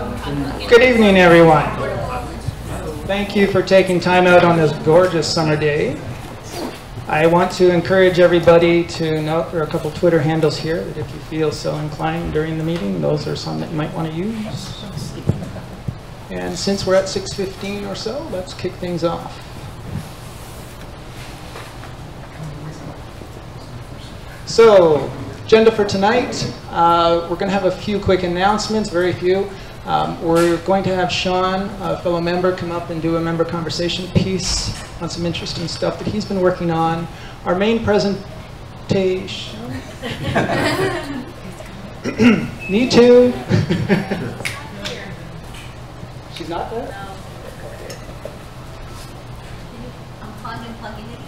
Good evening, everyone. Thank you for taking time out on this gorgeous summer day. I want to encourage everybody to note there are a couple Twitter handles here that if you feel so inclined during the meeting, those are some that you might want to use. And since we're at 6.15 or so, let's kick things off. So, agenda for tonight, uh, we're going to have a few quick announcements, very few. Um, we're going to have Sean, a fellow member, come up and do a member conversation piece on some interesting stuff that he's been working on. Our main presentation. Me too. She's not there? No. I'm plugging and plugging it.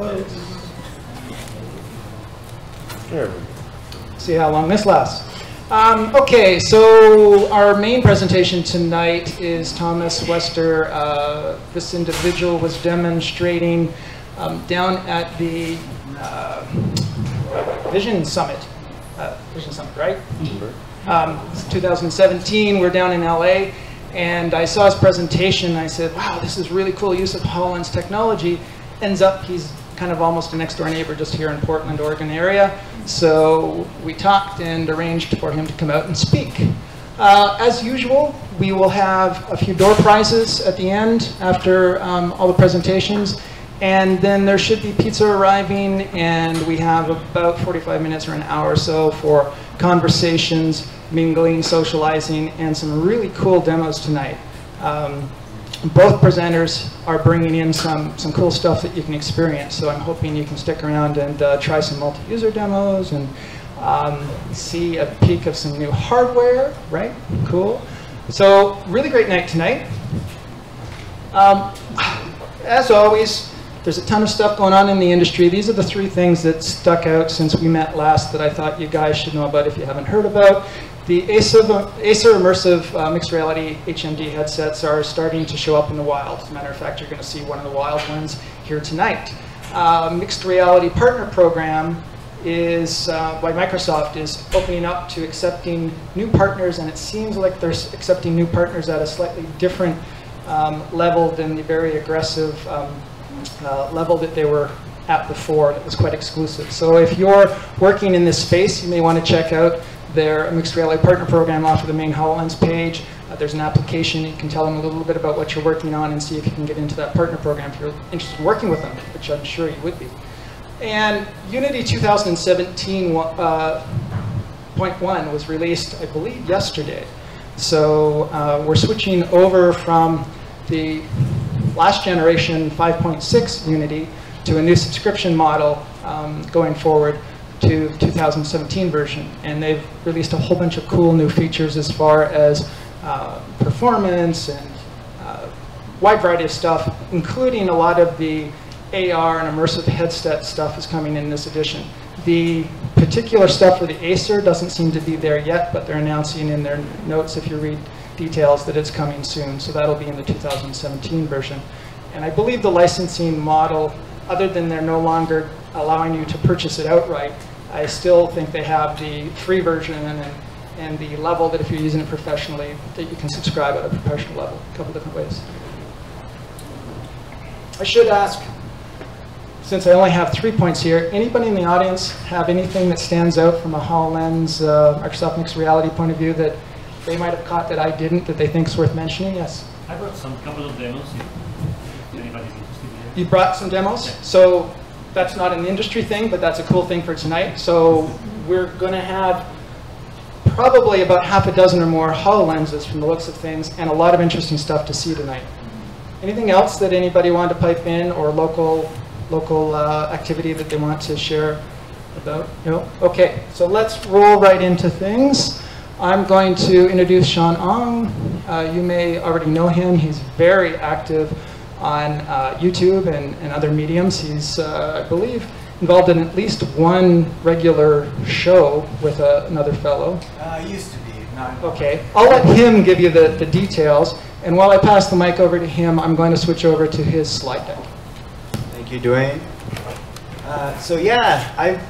Close. There we go. See how long this lasts. Um, okay, so our main presentation tonight is Thomas Wester. Uh, this individual was demonstrating um, down at the uh, Vision Summit. Uh, Vision Summit, right? Um, it's 2017, we're down in LA, and I saw his presentation. I said, wow, this is really cool use of HoloLens technology. Ends up, he's kind of almost a next door neighbor just here in Portland, Oregon area. So we talked and arranged for him to come out and speak. Uh, as usual, we will have a few door prizes at the end after um, all the presentations. And then there should be pizza arriving, and we have about 45 minutes or an hour or so for conversations, mingling, socializing, and some really cool demos tonight. Um, both presenters are bringing in some, some cool stuff that you can experience. So I'm hoping you can stick around and uh, try some multi-user demos and um, see a peek of some new hardware, right? Cool. So really great night tonight. Um, as always, there's a ton of stuff going on in the industry. These are the three things that stuck out since we met last that I thought you guys should know about if you haven't heard about. The Acer, Acer Immersive uh, Mixed Reality HMD headsets are starting to show up in the wild. As a matter of fact, you're going to see one of the wild ones here tonight. Uh, Mixed Reality Partner Program is, uh, by Microsoft, is opening up to accepting new partners, and it seems like they're accepting new partners at a slightly different um, level than the very aggressive um, uh, level that they were at before that was quite exclusive. So if you're working in this space, you may want to check out their mixed reality partner program off of the main HoloLens page. Uh, there's an application. You can tell them a little bit about what you're working on and see if you can get into that partner program if you're interested in working with them, which I'm sure you would be. And Unity 2017 uh, point was released, I believe, yesterday. So uh, we're switching over from the last generation 5.6 Unity to a new subscription model um, going forward to 2017 version. And they've released a whole bunch of cool new features as far as uh, performance and uh, wide variety of stuff, including a lot of the AR and immersive headset stuff is coming in this edition. The particular stuff for the Acer doesn't seem to be there yet, but they're announcing in their notes, if you read details, that it's coming soon. So that'll be in the 2017 version. And I believe the licensing model, other than they're no longer allowing you to purchase it outright, I still think they have the free version and, and the level that if you're using it professionally, that you can subscribe at a professional level, a couple different ways. I should ask, since I only have three points here, anybody in the audience have anything that stands out from a HoloLens, uh, Microsoft Mixed Reality point of view that they might have caught that I didn't, that they think is worth mentioning? Yes? I brought some couple of demos if anybody's interested in You brought some demos? So that's not an industry thing, but that's a cool thing for tonight. So we're going to have probably about half a dozen or more HoloLenses from the looks of things and a lot of interesting stuff to see tonight. Anything else that anybody wanted to pipe in or local local uh, activity that they want to share about? No? Okay, so let's roll right into things. I'm going to introduce Sean Ong. Uh, you may already know him. He's very active on uh, YouTube and, and, other mediums. He's, uh, I believe, involved in at least one regular show with a, another fellow. Uh, used to be. Not okay, I'll let him give you the, the details. And while I pass the mic over to him, I'm going to switch over to his slide deck. Thank you, Dwayne. Uh, so yeah, I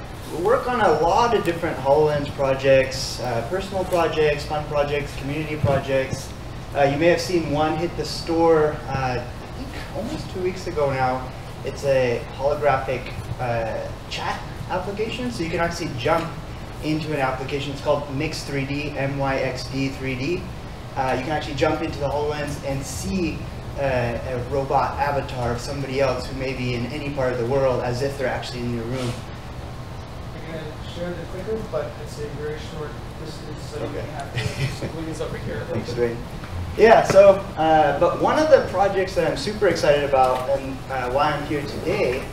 work on a lot of different HoloLens projects, uh, personal projects, fun projects, community projects. Uh, you may have seen one hit the store uh, I think almost two weeks ago now. It's a holographic uh, chat application, so you can actually jump into an application. It's called Mix 3D, MYXD 3D. Uh, you can actually jump into the HoloLens and see uh, a robot avatar of somebody else who may be in any part of the world as if they're actually in your room. I'm going to share the clicker, but it's a very short distance, so Okay. have to squeeze over here. Yeah, so, uh, but one of the projects that I'm super excited about and uh, why I'm here today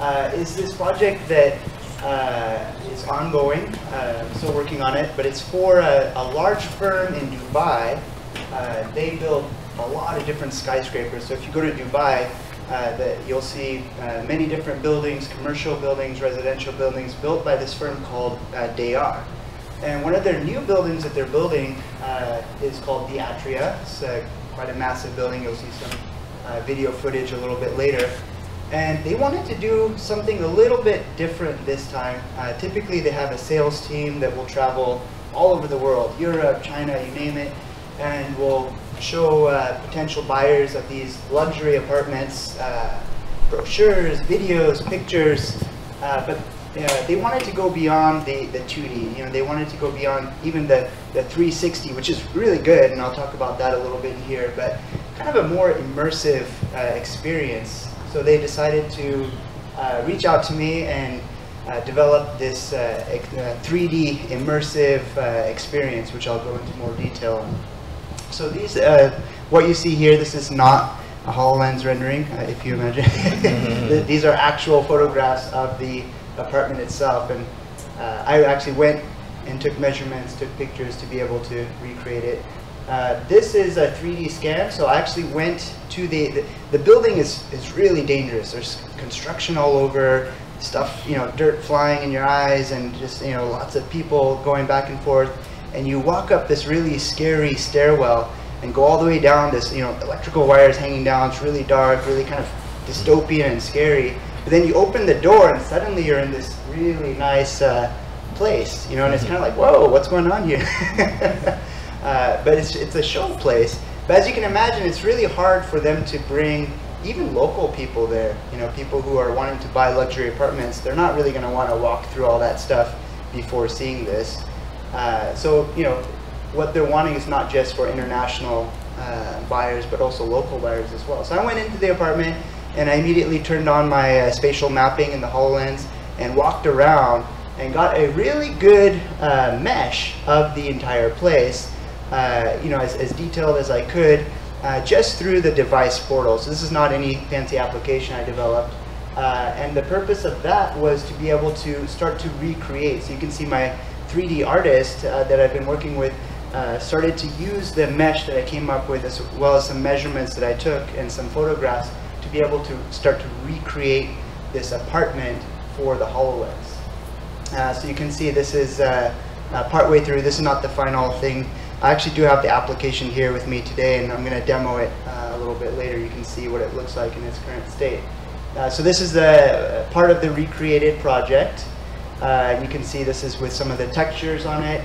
uh, is this project that uh, is ongoing. Uh, I'm still working on it, but it's for a, a large firm in Dubai. Uh, they build a lot of different skyscrapers. So if you go to Dubai, that you'll see many different buildings, commercial buildings, residential buildings, built by this firm called Deyaar. And one of their new buildings that they're building uh, is called the Atria. It's uh, quite a massive building. You'll see some uh, video footage a little bit later. And they wanted to do something a little bit different this time. Uh, typically, they have a sales team that will travel all over the world, Europe, China, you name it, and will show uh, potential buyers of these luxury apartments uh, brochures, videos, pictures, uh, but uh, they wanted to go beyond the, the 2D. You know, they wanted to go beyond even the, the 360, which is really good, and I'll talk about that a little bit here, but kind of a more immersive uh, experience. So they decided to uh, reach out to me and uh, develop this uh, uh, 3D immersive uh, experience, which I'll go into more detail on. So these, uh, what you see here, this is not a HoloLens rendering, uh, if you imagine. Th- These are actual photographs of the apartment itself, and uh, I actually went and took measurements, took pictures to be able to recreate it. Uh, this is a 3D scan, so I actually went to the, the, the building is, is really dangerous. There's construction all over, stuff, you know, dirt flying in your eyes, and just, you know, lots of people going back and forth. And you walk up this really scary stairwell and go all the way down this, you know, electrical wires hanging down. It's really dark, really kind of dystopian and scary. But then you open the door and suddenly you're in this really nice uh, place, you know, and it's kind of like, whoa, what's going on here? uh, but it's, it's a show place. But as you can imagine, it's really hard for them to bring even local people there, you know, people who are wanting to buy luxury apartments. They're not really going to want to walk through all that stuff before seeing this. Uh, so, you know, what they're wanting is not just for international uh, buyers, but also local buyers as well. So I went into the apartment and I immediately turned on my uh, spatial mapping in the HoloLens and walked around and got a really good uh, mesh of the entire place, uh, you know, as, as detailed as I could, uh, just through the device portal. So this is not any fancy application I developed. Uh, and the purpose of that was to be able to start to recreate. So you can see my 3D artist uh, that I've been working with uh, started to use the mesh that I came up with as well as some measurements that I took and some photographs to be able to start to recreate this apartment for the HoloLens. Uh, so you can see this is uh, uh, partway through. This is not the final thing. I actually do have the application here with me today, and I'm going to demo it uh, a little bit later. You can see what it looks like in its current state. Uh, so this is the part of the recreated project. Uh, you can see this is with some of the textures on it.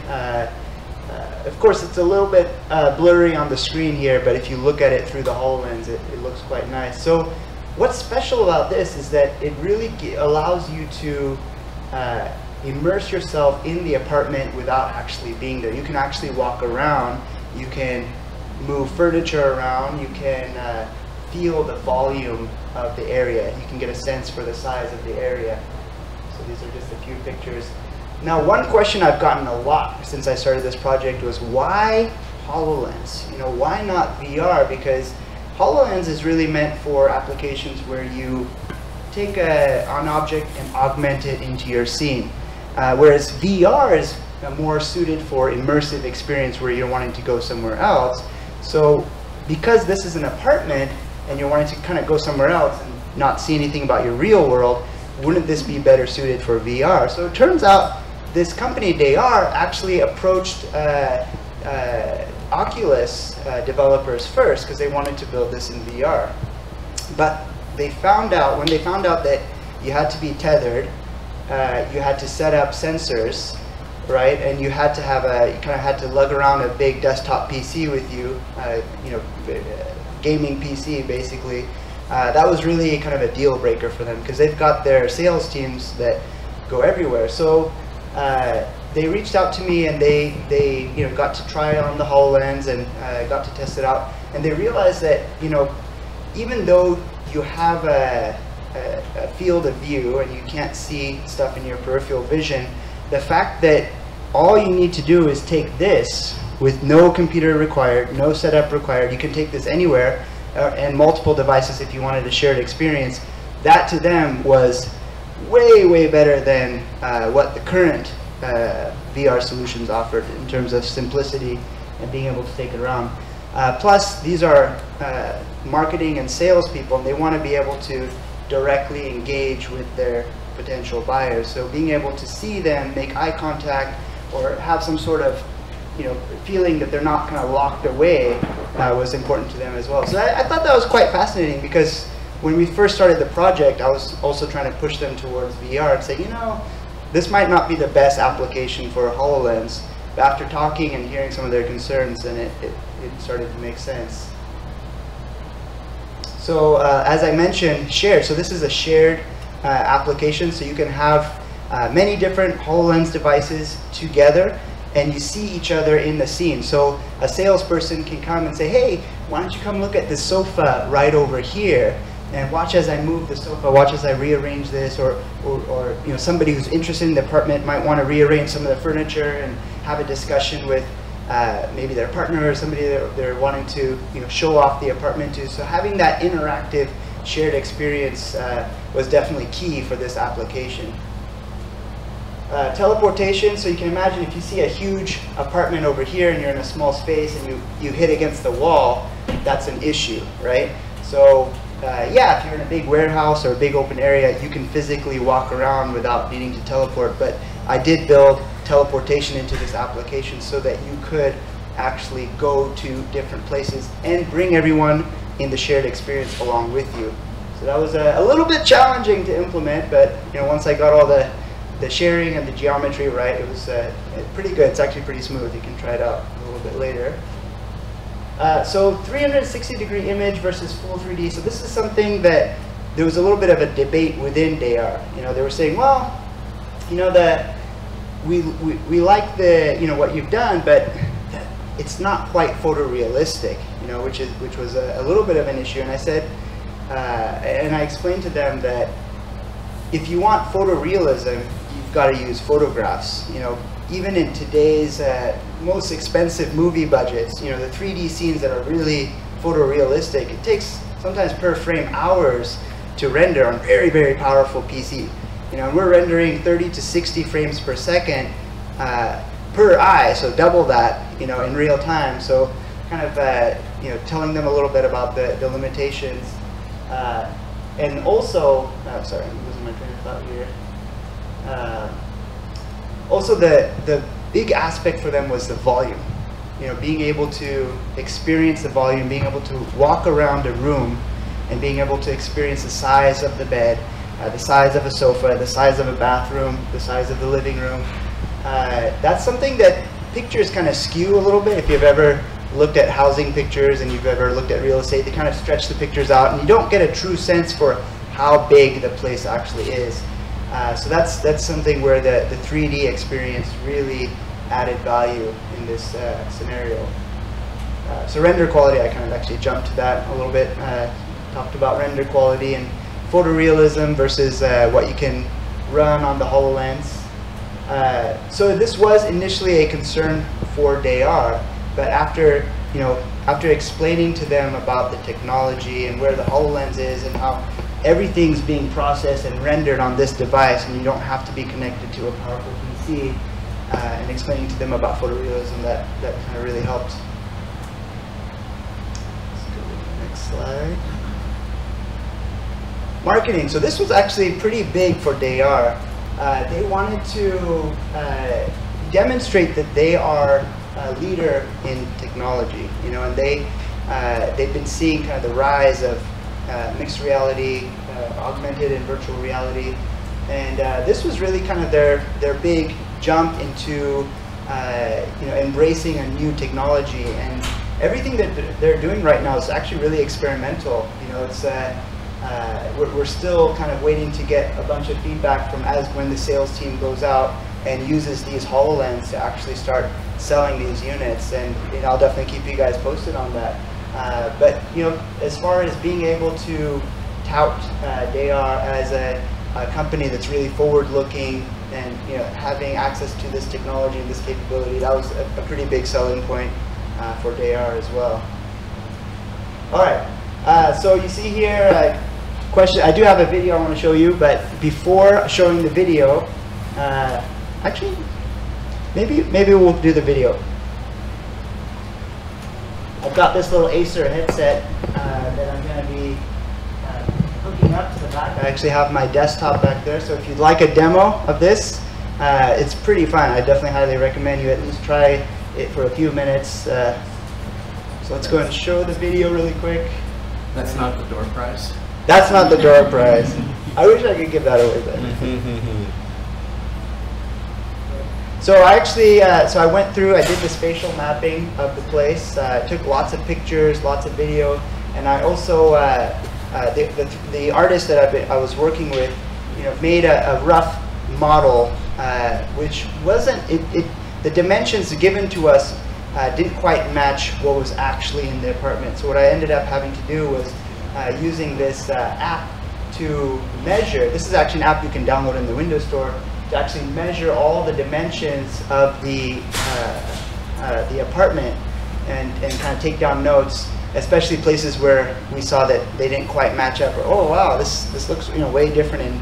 Of course, it's a little bit uh, blurry on the screen here, but if you look at it through the HoloLens, it, it looks quite nice. So what's special about this is that it really allows you to uh, immerse yourself in the apartment without actually being there. You can actually walk around, you can move furniture around, you can uh, feel the volume of the area, you can get a sense for the size of the area. So these are just a few pictures. Now, one question I've gotten a lot since I started this project was why HoloLens? You know, why not VR? Because HoloLens is really meant for applications where you take a, an object and augment it into your scene. Uh, whereas VR is more suited for immersive experience where you're wanting to go somewhere else. So because this is an apartment and you're wanting to kind of go somewhere else and not see anything about your real world, wouldn't this be better suited for VR? So it turns out this company, Deyaar, actually approached uh, uh, Oculus uh, developers first because they wanted to build this in VR. But they found out, when they found out that you had to be tethered, you had to set up sensors, right? And you had to have a, you kind of had to lug around a big desktop PC with you, uh, you know, gaming PC basically. Uh, that was really kind of a deal breaker for them because they've got their sales teams that go everywhere. So uh, they reached out to me and they, they you know, got to try on the HoloLens and uh, got to test it out. And they realized that, you know, even though you have a, a, a field of view and you can't see stuff in your peripheral vision, the fact that all you need to do is take this with no computer required, no setup required, you can take this anywhere uh, and multiple devices if you wanted a shared experience, that to them was way, way better than uh, what the current uh, VR solutions offered in terms of simplicity and being able to take it around. Uh, plus, these are uh, marketing and sales people, and they want to be able to directly engage with their potential buyers. So being able to see them, make eye contact, or have some sort of you know, feeling that they're not kind of locked away uh, was important to them as well. So I, I, thought that was quite fascinating because when we first started the project, I was also trying to push them towards VR and say, you know, this might not be the best application for HoloLens. But after talking and hearing some of their concerns, then it, it, it started to make sense. So uh, as I mentioned, shared. So this is a shared uh, application, so you can have uh, many different HoloLens devices together and you see each other in the scene. So a salesperson can come and say, hey, why don't you come look at this sofa right over here and watch as I move the sofa, watch as I rearrange this, or, or, or, you know, somebody who's interested in the apartment might want to rearrange some of the furniture and have a discussion with uh, maybe their partner or somebody that they're wanting to you know, show off the apartment to. So having that interactive shared experience uh, was definitely key for this application. Uh, teleportation, so you can imagine if you see a huge apartment over here and you're in a small space and you, you hit against the wall, that's an issue, right? So uh, yeah, if you're in a big warehouse or a big open area, you can physically walk around without needing to teleport. But I did build teleportation into this application so that you could actually go to different places and bring everyone in the shared experience along with you. So that was a, a little bit challenging to implement, but you know, once I got all the the sharing and the geometry right, it was uh, pretty good. It's actually pretty smooth. You can try it out a little bit later. Uh, so 360 degree image versus full 3D. So this is something that there was a little bit of a debate within DAR. You know, they were saying, well, you know, that we, we, we like the, you know, what you've done, but it's not quite photorealistic, you know, which is which was a, a little bit of an issue. And I said, uh, and I explained to them that if you want photorealism, you've got to use photographs. You know, even in today's uh, most expensive movie budgets, you know, the 3D scenes that are really photorealistic, it takes sometimes per frame hours to render on very, very powerful PC. You know, and we're rendering 30 to 60 frames per second uh, per eye, so double that, you know, in real time. So kind of, uh, you know, telling them a little bit about the, the limitations. Uh, and also, oh, sorry, I'm losing my train of thought here. Also, the, the big aspect for them was the volume. You know, being able to experience the volume, being able to walk around a room and being able to experience the size of the bed, uh, the size of a sofa, the size of a bathroom, the size of the living room. Uh, that's something that pictures kind of skew a little bit. If you've ever looked at housing pictures and you've ever looked at real estate, they kind of stretch the pictures out and you don't get a true sense for how big the place actually is. Uh, so that's that's something where the, the 3D experience really added value in this uh, scenario. Uh, so render quality, I kind of actually jumped to that a little bit. Uh, talked about render quality and photorealism versus uh, what you can run on the HoloLens. So this was initially a concern for DAR, but after you know after explaining to them about the technology and where the HoloLens is and how everything's being processed and rendered on this device and you don't have to be connected to a powerful PC uh, and explaining to them about photorealism that, that kind of really helped. Let's go to the next slide. Marketing. So this was actually pretty big for DAR. Uh, they wanted to uh, demonstrate that they are a leader in technology, you know, and they uh, they've been seeing kind of the rise of uh, mixed reality, uh, augmented and virtual reality, and uh, this was really kind of their their big jump into uh, you know embracing a new technology and everything that they're doing right now is actually really experimental. You know, it's uh, we're, we're still kind of waiting to get a bunch of feedback from as when the sales team goes out and uses these HoloLens to actually start selling these units. And know, I'll definitely keep you guys posted on that. Uh, but you know, as far as being able to tout uh, Deyaar as a, a company that's really forward-looking and you know having access to this technology and this capability, that was a, a pretty big selling point uh, for Deyaar as well. All right. Uh, so you see here, uh, question. I do have a video I want to show you, but before showing the video, uh, actually, maybe maybe we'll do the video. I've got this little Acer headset uh, that I'm going to be uh, hooking up to the back. I actually have my desktop back there, so if you'd like a demo of this, uh, it's pretty fun. I definitely highly recommend you at least try it for a few minutes. Uh, so let's go and show the video really quick. That's not the door prize. That's not the door prize. I wish I could give that away, but. So I actually, uh, so I went through, I did the spatial mapping of the place, uh, took lots of pictures, lots of video, and I also, uh, uh, the, the, the artist that I've been, I was working with, you know, made a, a rough model, uh, which wasn't, it, it, the dimensions given to us uh, didn't quite match what was actually in the apartment. So what I ended up having to do was using this app to measure. This is actually an app you can download in the Windows Store to actually measure all the dimensions of the uh, uh, the apartment and, and kind of take down notes, especially places where we saw that they didn't quite match up. Or oh wow, this this looks you know way different in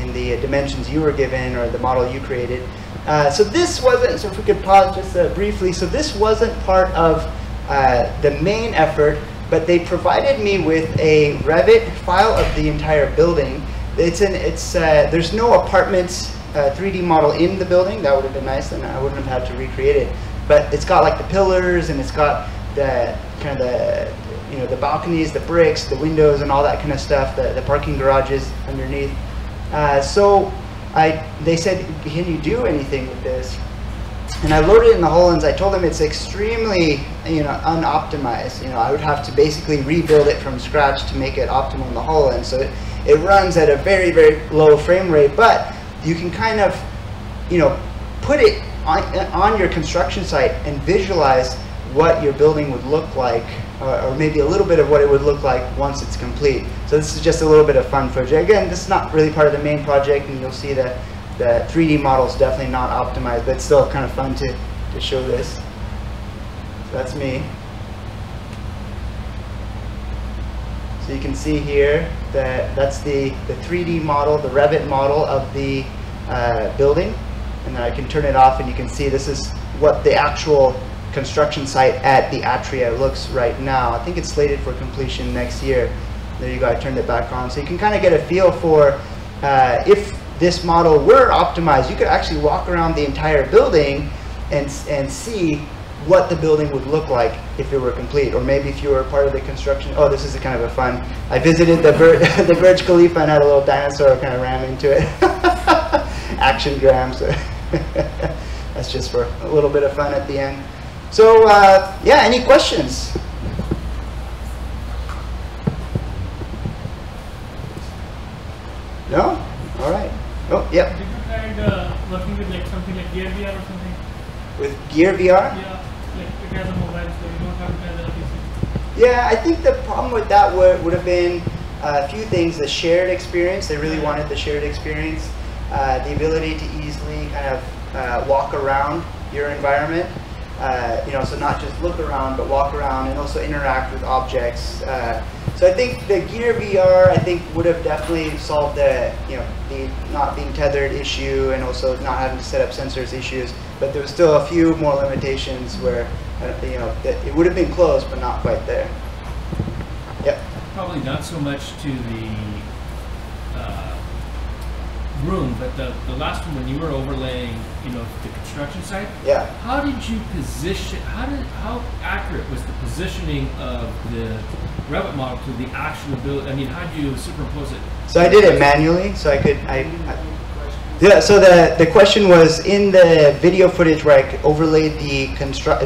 in the dimensions you were given or the model you created. Uh, so this wasn't. So if we could pause just uh, briefly. So this wasn't part of uh, the main effort, but they provided me with a Revit file of the entire building. It's an. It's uh, there's no apartments uh, 3D model in the building. That would have been nice, and I wouldn't have had to recreate it. But it's got like the pillars, and it's got the kind of the you know the balconies, the bricks, the windows, and all that kind of stuff. The the parking garages underneath. Uh, so I, they said, can you do anything with this? And I loaded it in the HoloLens. I told them it's extremely, you know, unoptimized. You know, I would have to basically rebuild it from scratch to make it optimal in the HoloLens. So it, it runs at a very, very low frame rate, but you can kind of, you know, put it on, on your construction site and visualize what your building would look like, or, or, maybe a little bit of what it would look like once it's complete. So this is just a little bit of fun footage. Again, this is not really part of the main project, and you'll see that the 3D model is definitely not optimized, but it's still kind of fun to, to show this. So that's me. So you can see here that that's the, the 3D model, the Revit model of the uh, building. And then I can turn it off and you can see this is what the actual construction site at the Atria looks right now. I think it's slated for completion next year. There you go, I turned it back on. So you can kind of get a feel for uh, if this model were optimized, you could actually walk around the entire building and, and see what the building would look like if it were complete. Or maybe if you were part of the construction, oh, this is a kind of a fun. I visited the, Bur the Burj Khalifa and had a little dinosaur kind of ram into it. Actiongrams. That's just for a little bit of fun at the end. So uh, yeah, any questions? No? All right. Oh, yep. Did you try uh, working with like something like Gear VR or something? With Gear VR? Yeah, has a mobile, so you don't have to have a PC. Yeah, I think the problem with that would, would have been uh, a few things. The shared experience, they really wanted the shared experience. Uh, the ability to easily kind of uh, walk around your environment. Uh, you know, so not just look around, but walk around and also interact with objects. Uh, so I think the Gear VR, I think, would have definitely solved the, you know, the not being tethered issue and also not having to set up sensors issues. But there was still a few more limitations where, you know, that it would have been close, but not quite there. Yep. Probably not so much to the uh, room, but the, the last one when you were overlaying, you know, the construction site, Yeah. how did you position? How did how accurate was the positioning of the Revit model to the actual build? I mean, how do you superimpose it? So I did it manually, so I could, I, I- yeah, so the, the question was, in the video footage where I overlaid the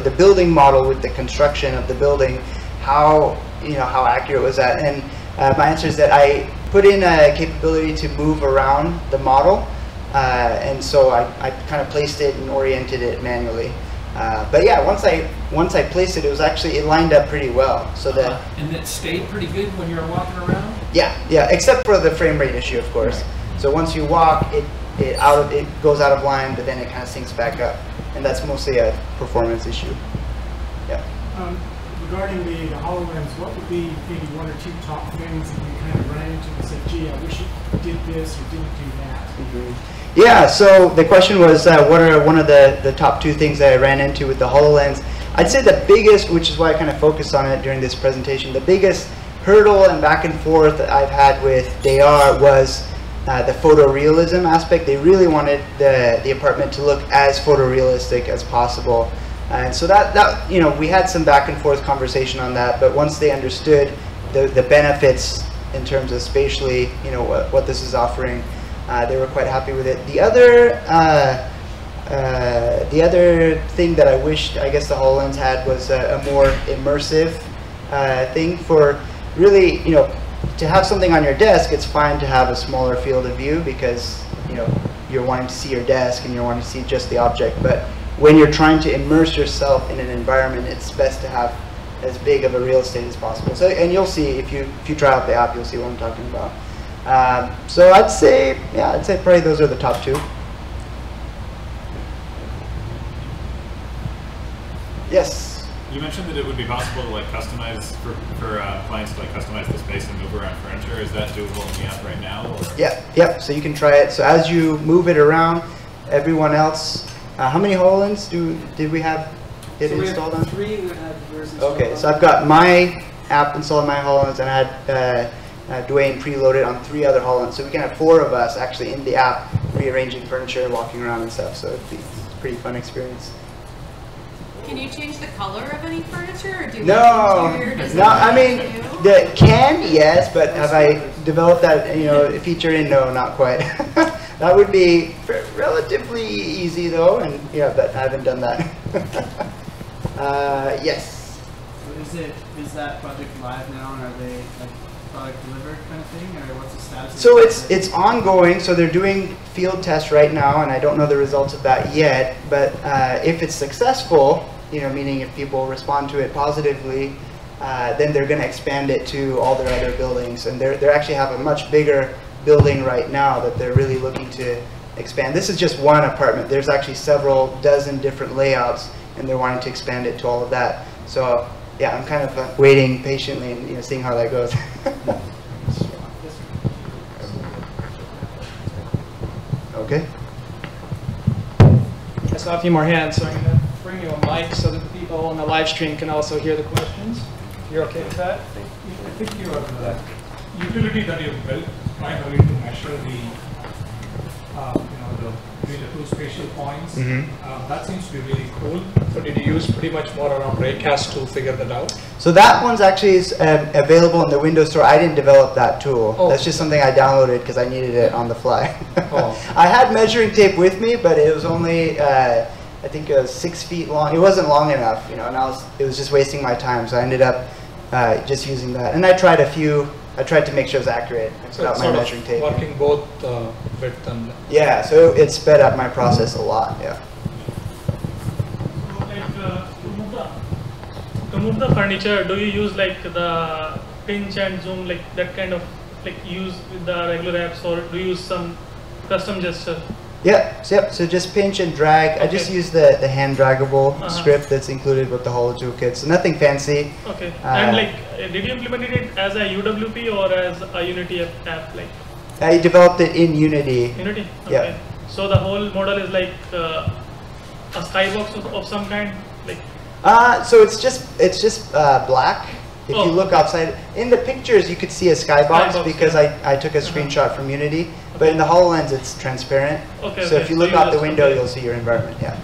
the building model with the construction of the building, how, you know, how accurate was that? And uh, my answer is that I put in a capability to move around the model, uh, and so I, I kind of placed it and oriented it manually. Uh, but yeah, once I, once I placed it, it was actually, it lined up pretty well, so that, Uh, and it stayed pretty good when you were walking around. yeah, yeah, except for the frame rate issue, of course. So once you walk, it, it out of, it goes out of line, but then it kind of syncs back up. And that's mostly a performance issue. Yeah. Um, Regarding the the HoloLens, what would be maybe one or two top things that you kind of ran into and said, gee, I wish you did this or didn't do that? Yeah, so the question was, uh, what are one of the, the top two things that I ran into with the HoloLens? I'd say the biggest, which is why I kind of focused on it during this presentation, the biggest hurdle and back and forth that I've had with DAR was uh, the photorealism aspect. They really wanted the, the apartment to look as photorealistic as possible. And so that, that, you know, we had some back and forth conversation on that, but once they understood the, the benefits in terms of spatially, you know, what, what this is offering, uh, they were quite happy with it. The other, uh, uh, the other thing that I wished, I guess the HoloLens had was a, a more immersive uh, thing for really, you know, to have something on your desk, it's fine to have a smaller field of view because, you know, you're wanting to see your desk and you're wanting to see just the object. But when you're trying to immerse yourself in an environment, it's best to have as big of a real estate as possible. So, and you'll see if you if you try out the app, you'll see what I'm talking about. Um, so I'd say, yeah, I'd say probably those are the top two. Yes. You mentioned that it would be possible to like customize for, for uh, clients to like customize the space and move around furniture. Is that doable in the app right now? Or? Yeah, yep. So you can try it. So as you move it around, everyone else. Uh, how many HoloLens do did we have it So we installed have on? three, we have yours installed Okay, so I've got my app installed on my HoloLens, and I had uh, uh, Dwayne preloaded on three other HoloLens. So we can have four of us actually in the app rearranging furniture and walking around and stuff. So it'd be a pretty fun experience. Can you change the color of any furniture or do No, interior no. I mean, too? the can yes, but have I developed that you know feature in? No, not quite. that would be relatively easy though, and yeah, but I haven't done that. uh, yes. So is it, is that project live now and are they like product delivered kind of thing or what's the status? of So it? it's it's ongoing. So they're doing field tests right now, and I don't know the results of that yet. But uh, if it's successful, you know, meaning if people respond to it positively, uh, then they're going to expand it to all their other buildings, and they're they actually have a much bigger building right now that they're really looking to expand. This is just one apartment. There's actually several dozen different layouts, and they're wanting to expand it to all of that. So yeah, I'm kind of uh, waiting patiently and you know seeing how that goes. okay. I saw a few more hands, so bring you a mic so that the people on the live stream can also hear the questions. You're okay with that? I think your uh, utility that you built primarily to measure the, uh, you know, the, between the two spatial points, Mhm. uh, that seems to be really cool. So did you use pretty much more around Raycast to figure that out? So that one's actually is, um, available in the Windows Store. I didn't develop that tool. Oh. That's just something I downloaded because I needed it on the fly. Oh. I had measuring tape with me, but it was only uh, I think it was six feet long. It wasn't long enough, you know, and I was it was just wasting my time. So I ended up uh, just using that. And I tried a few. I tried to make sure it was accurate. I put out my measuring tape. working both uh, width and Yeah, so it sped up my process a lot. Yeah. So like uh, to move the to move the furniture, do you use like the pinch and zoom like that kind of like use with the regular apps or do you use some custom gesture? Yep, so yep. So just pinch and drag. I just Okay. use the, the hand draggable Uh-huh. script that's included with the Holo toolkit. So nothing fancy. Okay. Uh, and like uh, did you implement it as a UWP or as a Unity app, app like I developed it in Unity. Unity? Yeah. Okay. So the whole model is like uh, a skybox of, of some kind like Uh, so it's just it's just uh, black, If Oh. you look outside, in the pictures, you could see a skybox Skybox, because yeah. I, I took a screenshot from Unity. But in the HoloLens, it's transparent. Okay, So okay. if you So look you out the window, compare. you'll see your environment, yeah.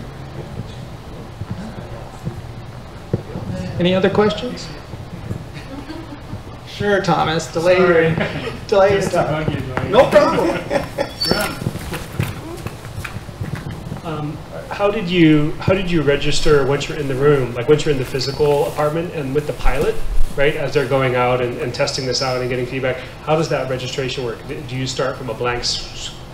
Any other questions? Sure, Thomas, delay Sorry. your, delay your time. bug you, No problem. Um, how did you how did you register once you're in the room, like once you're in the physical apartment and with the pilot, right? As they're going out and, and testing this out and getting feedback, how does that registration work? Do you start from a blank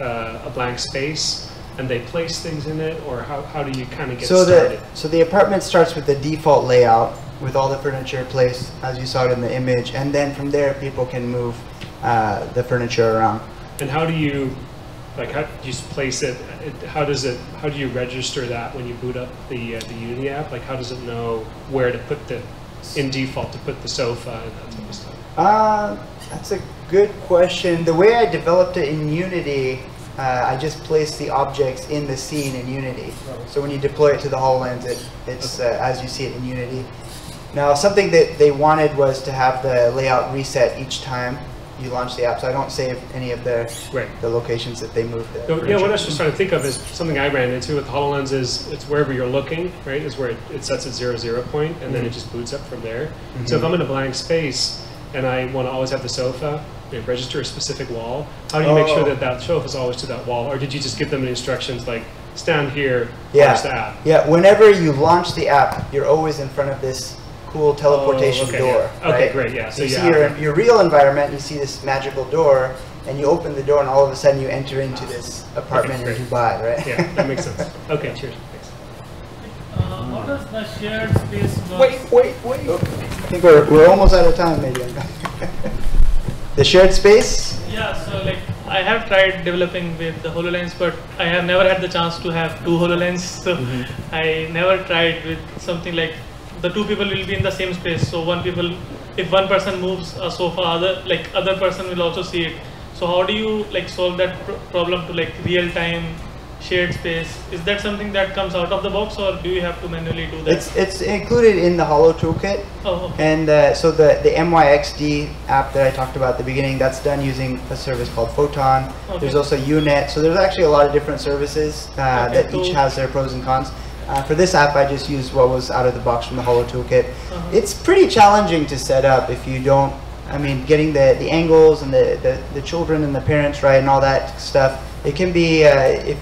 uh, a blank space and they place things in it, or how, how do you kind of get So started? the, so the apartment starts with the default layout with all the furniture placed as you saw it in the image. And then from there, people can move uh, the furniture around. And how do you, like, how do you place it? it- How does it? How do you register that when you boot up the uh, the Unity app? Like, how does it know where to put the, in default, to put the sofa and that type of stuff? Uh, that's a good question. The way I developed it in Unity, uh, I just placed the objects in the scene in Unity. So when you deploy it to the HoloLens, it, it's uh, as you see it in Unity. Now, something that they wanted was to have the layout reset each time you launch the app, so I don't save any of the Right. the locations that they moved. The So, yeah, what I was just trying to think of is something I ran into with HoloLens is it's wherever you're looking, right? Is where it, it sets a zero zero point and then it mm-hmm. just boots up from there. Mm-hmm. So if I'm in a blank space and I want to always have the sofa, register a specific wall, how do you make sure Oh. that that sofa is always to that wall? Or did you just give them the instructions like stand here, Yeah. launch the app? Yeah, whenever you launch the app, you're always in front of this cool teleportation Oh, okay, door. yeah. Okay, right? great, yeah, so you you see your, your real environment, you see this magical door, and you open the door, and all of a sudden you enter into this apartment Okay, in great. Dubai, right? Yeah, that makes sense. Okay, cheers. Thanks. Uh, how does the shared space work? Wait, wait, wait. I think we're, we're almost out of time, maybe. the shared space? Yeah, so like I have tried developing with the HoloLens, but I have never had the chance to have two HoloLens. So Mm-hmm. I never tried with something like the two people will be in the same space. So one people, if one person moves a sofa, other like other person will also see it. So how do you like solve that pr- problem to like real time shared space? Is that something that comes out of the box, or do you have to manually do that? It's, it's included in the Holo Toolkit. oh, okay. And uh, so the, the MYXD app that I talked about at the beginning, that's done using a service called Photon. Okay. There's also UNet. So there's actually a lot of different services uh, Okay, that each has their pros and cons. Uh, for this app, I just used what was out of the box from the Holo Toolkit. Uh-huh. It's pretty challenging to set up if you don't, I mean, getting the, the angles and the, the, the children and the parents right and all that stuff. It can be, uh, if,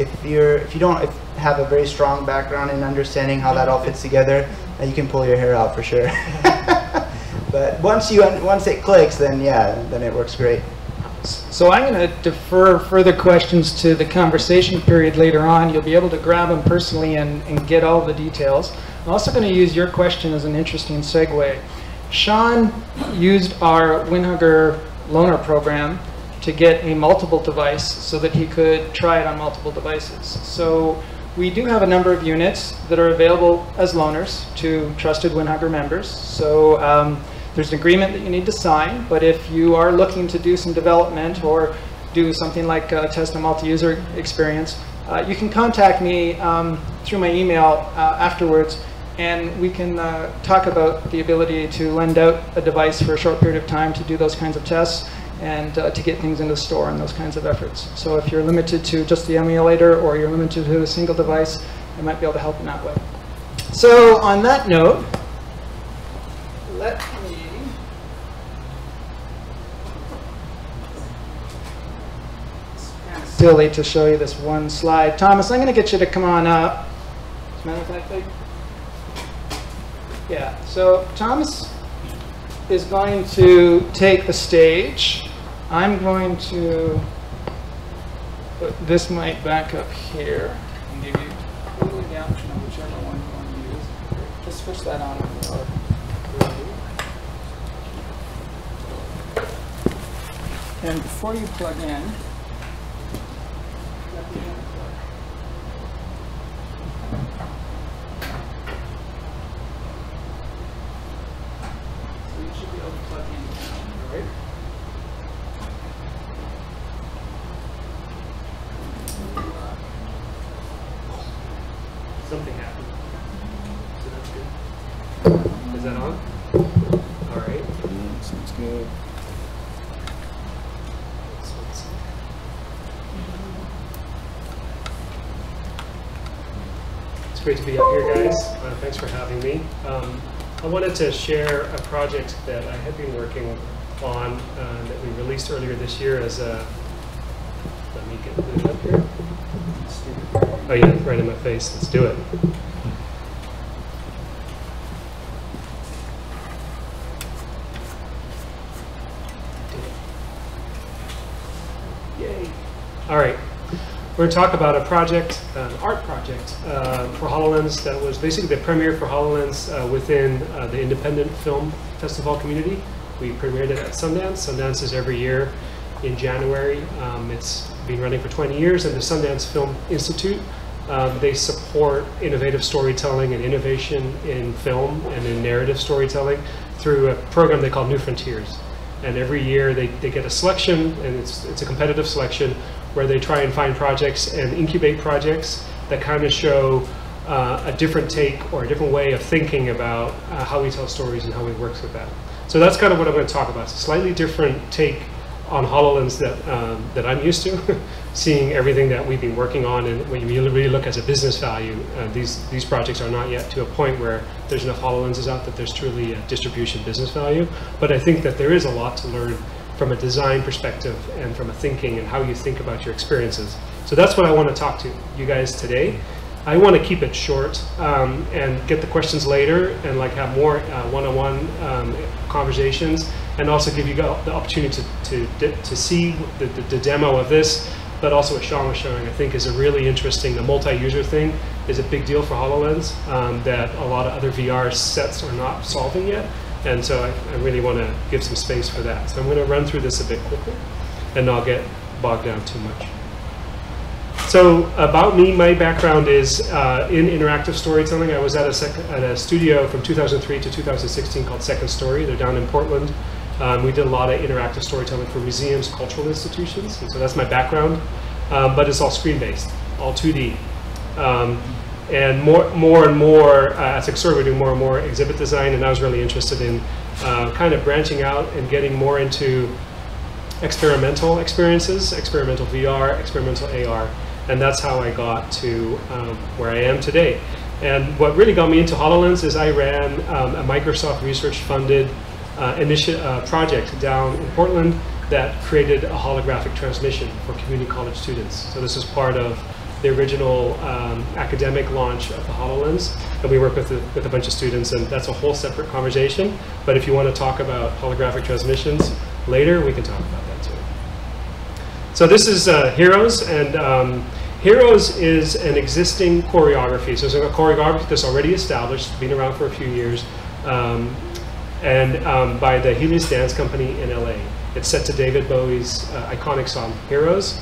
if you're, if you don't if, have a very strong background in understanding how that all fits together, uh, you can pull your hair out for sure. but once you, once it clicks, then yeah, then it works great. So I'm going to defer further questions to the conversation period later on. You'll be able to grab them personally and, and get all the details. I'm also going to use your question as an interesting segue. Sean used our WinHUGR loaner program to get a multiple device so that he could try it on multiple devices. So we do have a number of units that are available as loaners to trusted WinHUGR members. So um, there's an agreement that you need to sign, but if you are looking to do some development or do something like uh, test a multi-user experience, uh, you can contact me um, through my email uh, afterwards, and we can uh, talk about the ability to lend out a device for a short period of time to do those kinds of tests and uh, to get things into store and those kinds of efforts. So if you're limited to just the emulator or you're limited to a single device, I might be able to help in that way. So on that note, let me silly to show you this one slide. Thomas, I'm going to get you to come on up. Matter of fact, Yeah, so Thomas is going to take the stage. I'm going to put this mic back up here and give you totally the option of whichever one you want to use. Just switch that on. And before you plug in, yeah. Great to be up here, guys. Uh, thanks for having me. Um, I wanted to share a project that I had been working on uh, that we released earlier this year as a. Let me get it up here. Oh yeah, right in my face. Let's do it. Yay. All right. We're going to talk about a project, an art project uh, for HoloLens that was basically the premiere for HoloLens uh, within uh, the independent film festival community. We premiered it at Sundance. Sundance is every year in January. Um, it's been running for 20 years, and the Sundance Film Institute, um, they support innovative storytelling and innovation in film and in narrative storytelling through a program they call New Frontiers. And every year they, they get a selection, and it's, it's a competitive selection where they try and find projects and incubate projects that kind of show uh, a different take or a different way of thinking about uh, how we tell stories and how we work with that. So that's kind of what I'm going to talk about. It's a slightly different take on HoloLens that, um, that I'm used to, seeing everything that we've been working on. And when you really look as a business value, uh, these, these projects are not yet to a point where there's enough HoloLenses out that there's truly a distribution business value. But I think that there is a lot to learn from a design perspective and from a thinking and how you think about your experiences. So that's what I want to talk to you guys today. I want to keep it short um, and get the questions later and like have more uh, one-on-one um, conversations and also give you the opportunity to, to, to see the, the, the, demo of this, but also what Sean was showing I think is a really interesting, the multi-user thing is a big deal for HoloLens um, that a lot of other VR sets are not solving yet. And so I, I really want to give some space for that. So I'm going to run through this a bit quickly and not get bogged down too much. So about me, my background is uh, in interactive storytelling. I was at a, at a, studio from 2003 to 2016 called Second Story. They're down in Portland. Um, we did a lot of interactive storytelling for museums, cultural institutions, and so that's my background. Um, but it's all screen-based, all 2D. Um, and more, more and more, uh, at Exor, we're doing more and more exhibit design, and I was really interested in uh, kind of branching out and getting more into experimental experiences, experimental VR, experimental AR, and that's how I got to um, where I am today. And what really got me into HoloLens is I ran um, a Microsoft research-funded uh, uh, project down in Portland that created a holographic transmission for community college students. So this is part of the original um, academic launch of the HoloLens, and we work with a, with a bunch of students, and that's a whole separate conversation. But if you want to talk about holographic transmissions later, we can talk about that too. So this is uh, Heroes, and um, Heroes is an existing choreography. So it's a choreography that's already established, been around for a few years, um, and um, by the Helios Dance Company in LA. It's set to David Bowie's uh, iconic song, Heroes.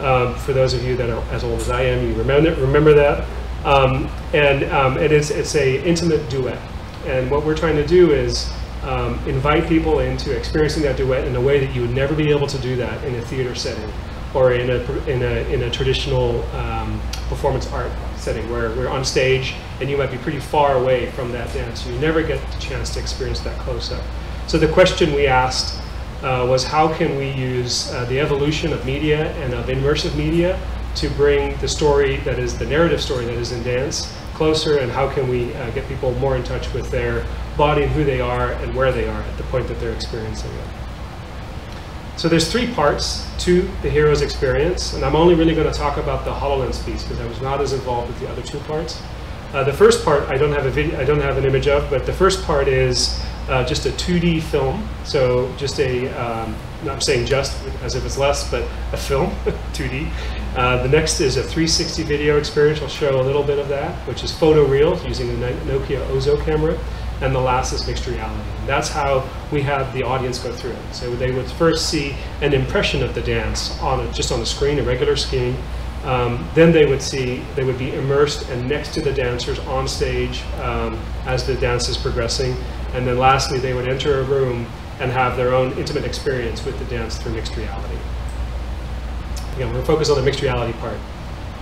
Um, for those of you that are as old as I am, you remember remember that. Um, and um, it is it's a intimate duet. And what we're trying to do is um, invite people into experiencing that duet in a way that you would never be able to do that in a theater setting or in a in a in a traditional um, performance art setting where we're on stage and you might be pretty far away from that dance. You never get the chance to experience that close up. So the question we asked uh, was how can we use uh, the evolution of media and of immersive media to bring the story that is the narrative story that is in dance closer and how can we uh, get people more in touch with their body and who they are and where they are at the point that they're experiencing it. So there's three parts to the hero's experience, and I'm only really going to talk about the HoloLens piece because I was not as involved with the other two parts. Uh, the first part I don't have a video, I don't have an image of, but the first part is uh, just a 2D film. So just a, um, saying just as if it's less, but a film, 2D. Uh, the next is a 360 video experience. I'll show a little bit of that, which is photo photoreal using the Nokia Ozo camera. And the last is mixed reality. And that's how we have the audience go through it. So they would first see an impression of the dance on a, just on the screen, a regular screen. Um, then they would see, they would be immersed and next to the dancers on stage um, as the dance is progressing. And then lastly, they would enter a room and have their own intimate experience with the dance through mixed reality. Again, we're going to focus on the mixed reality part.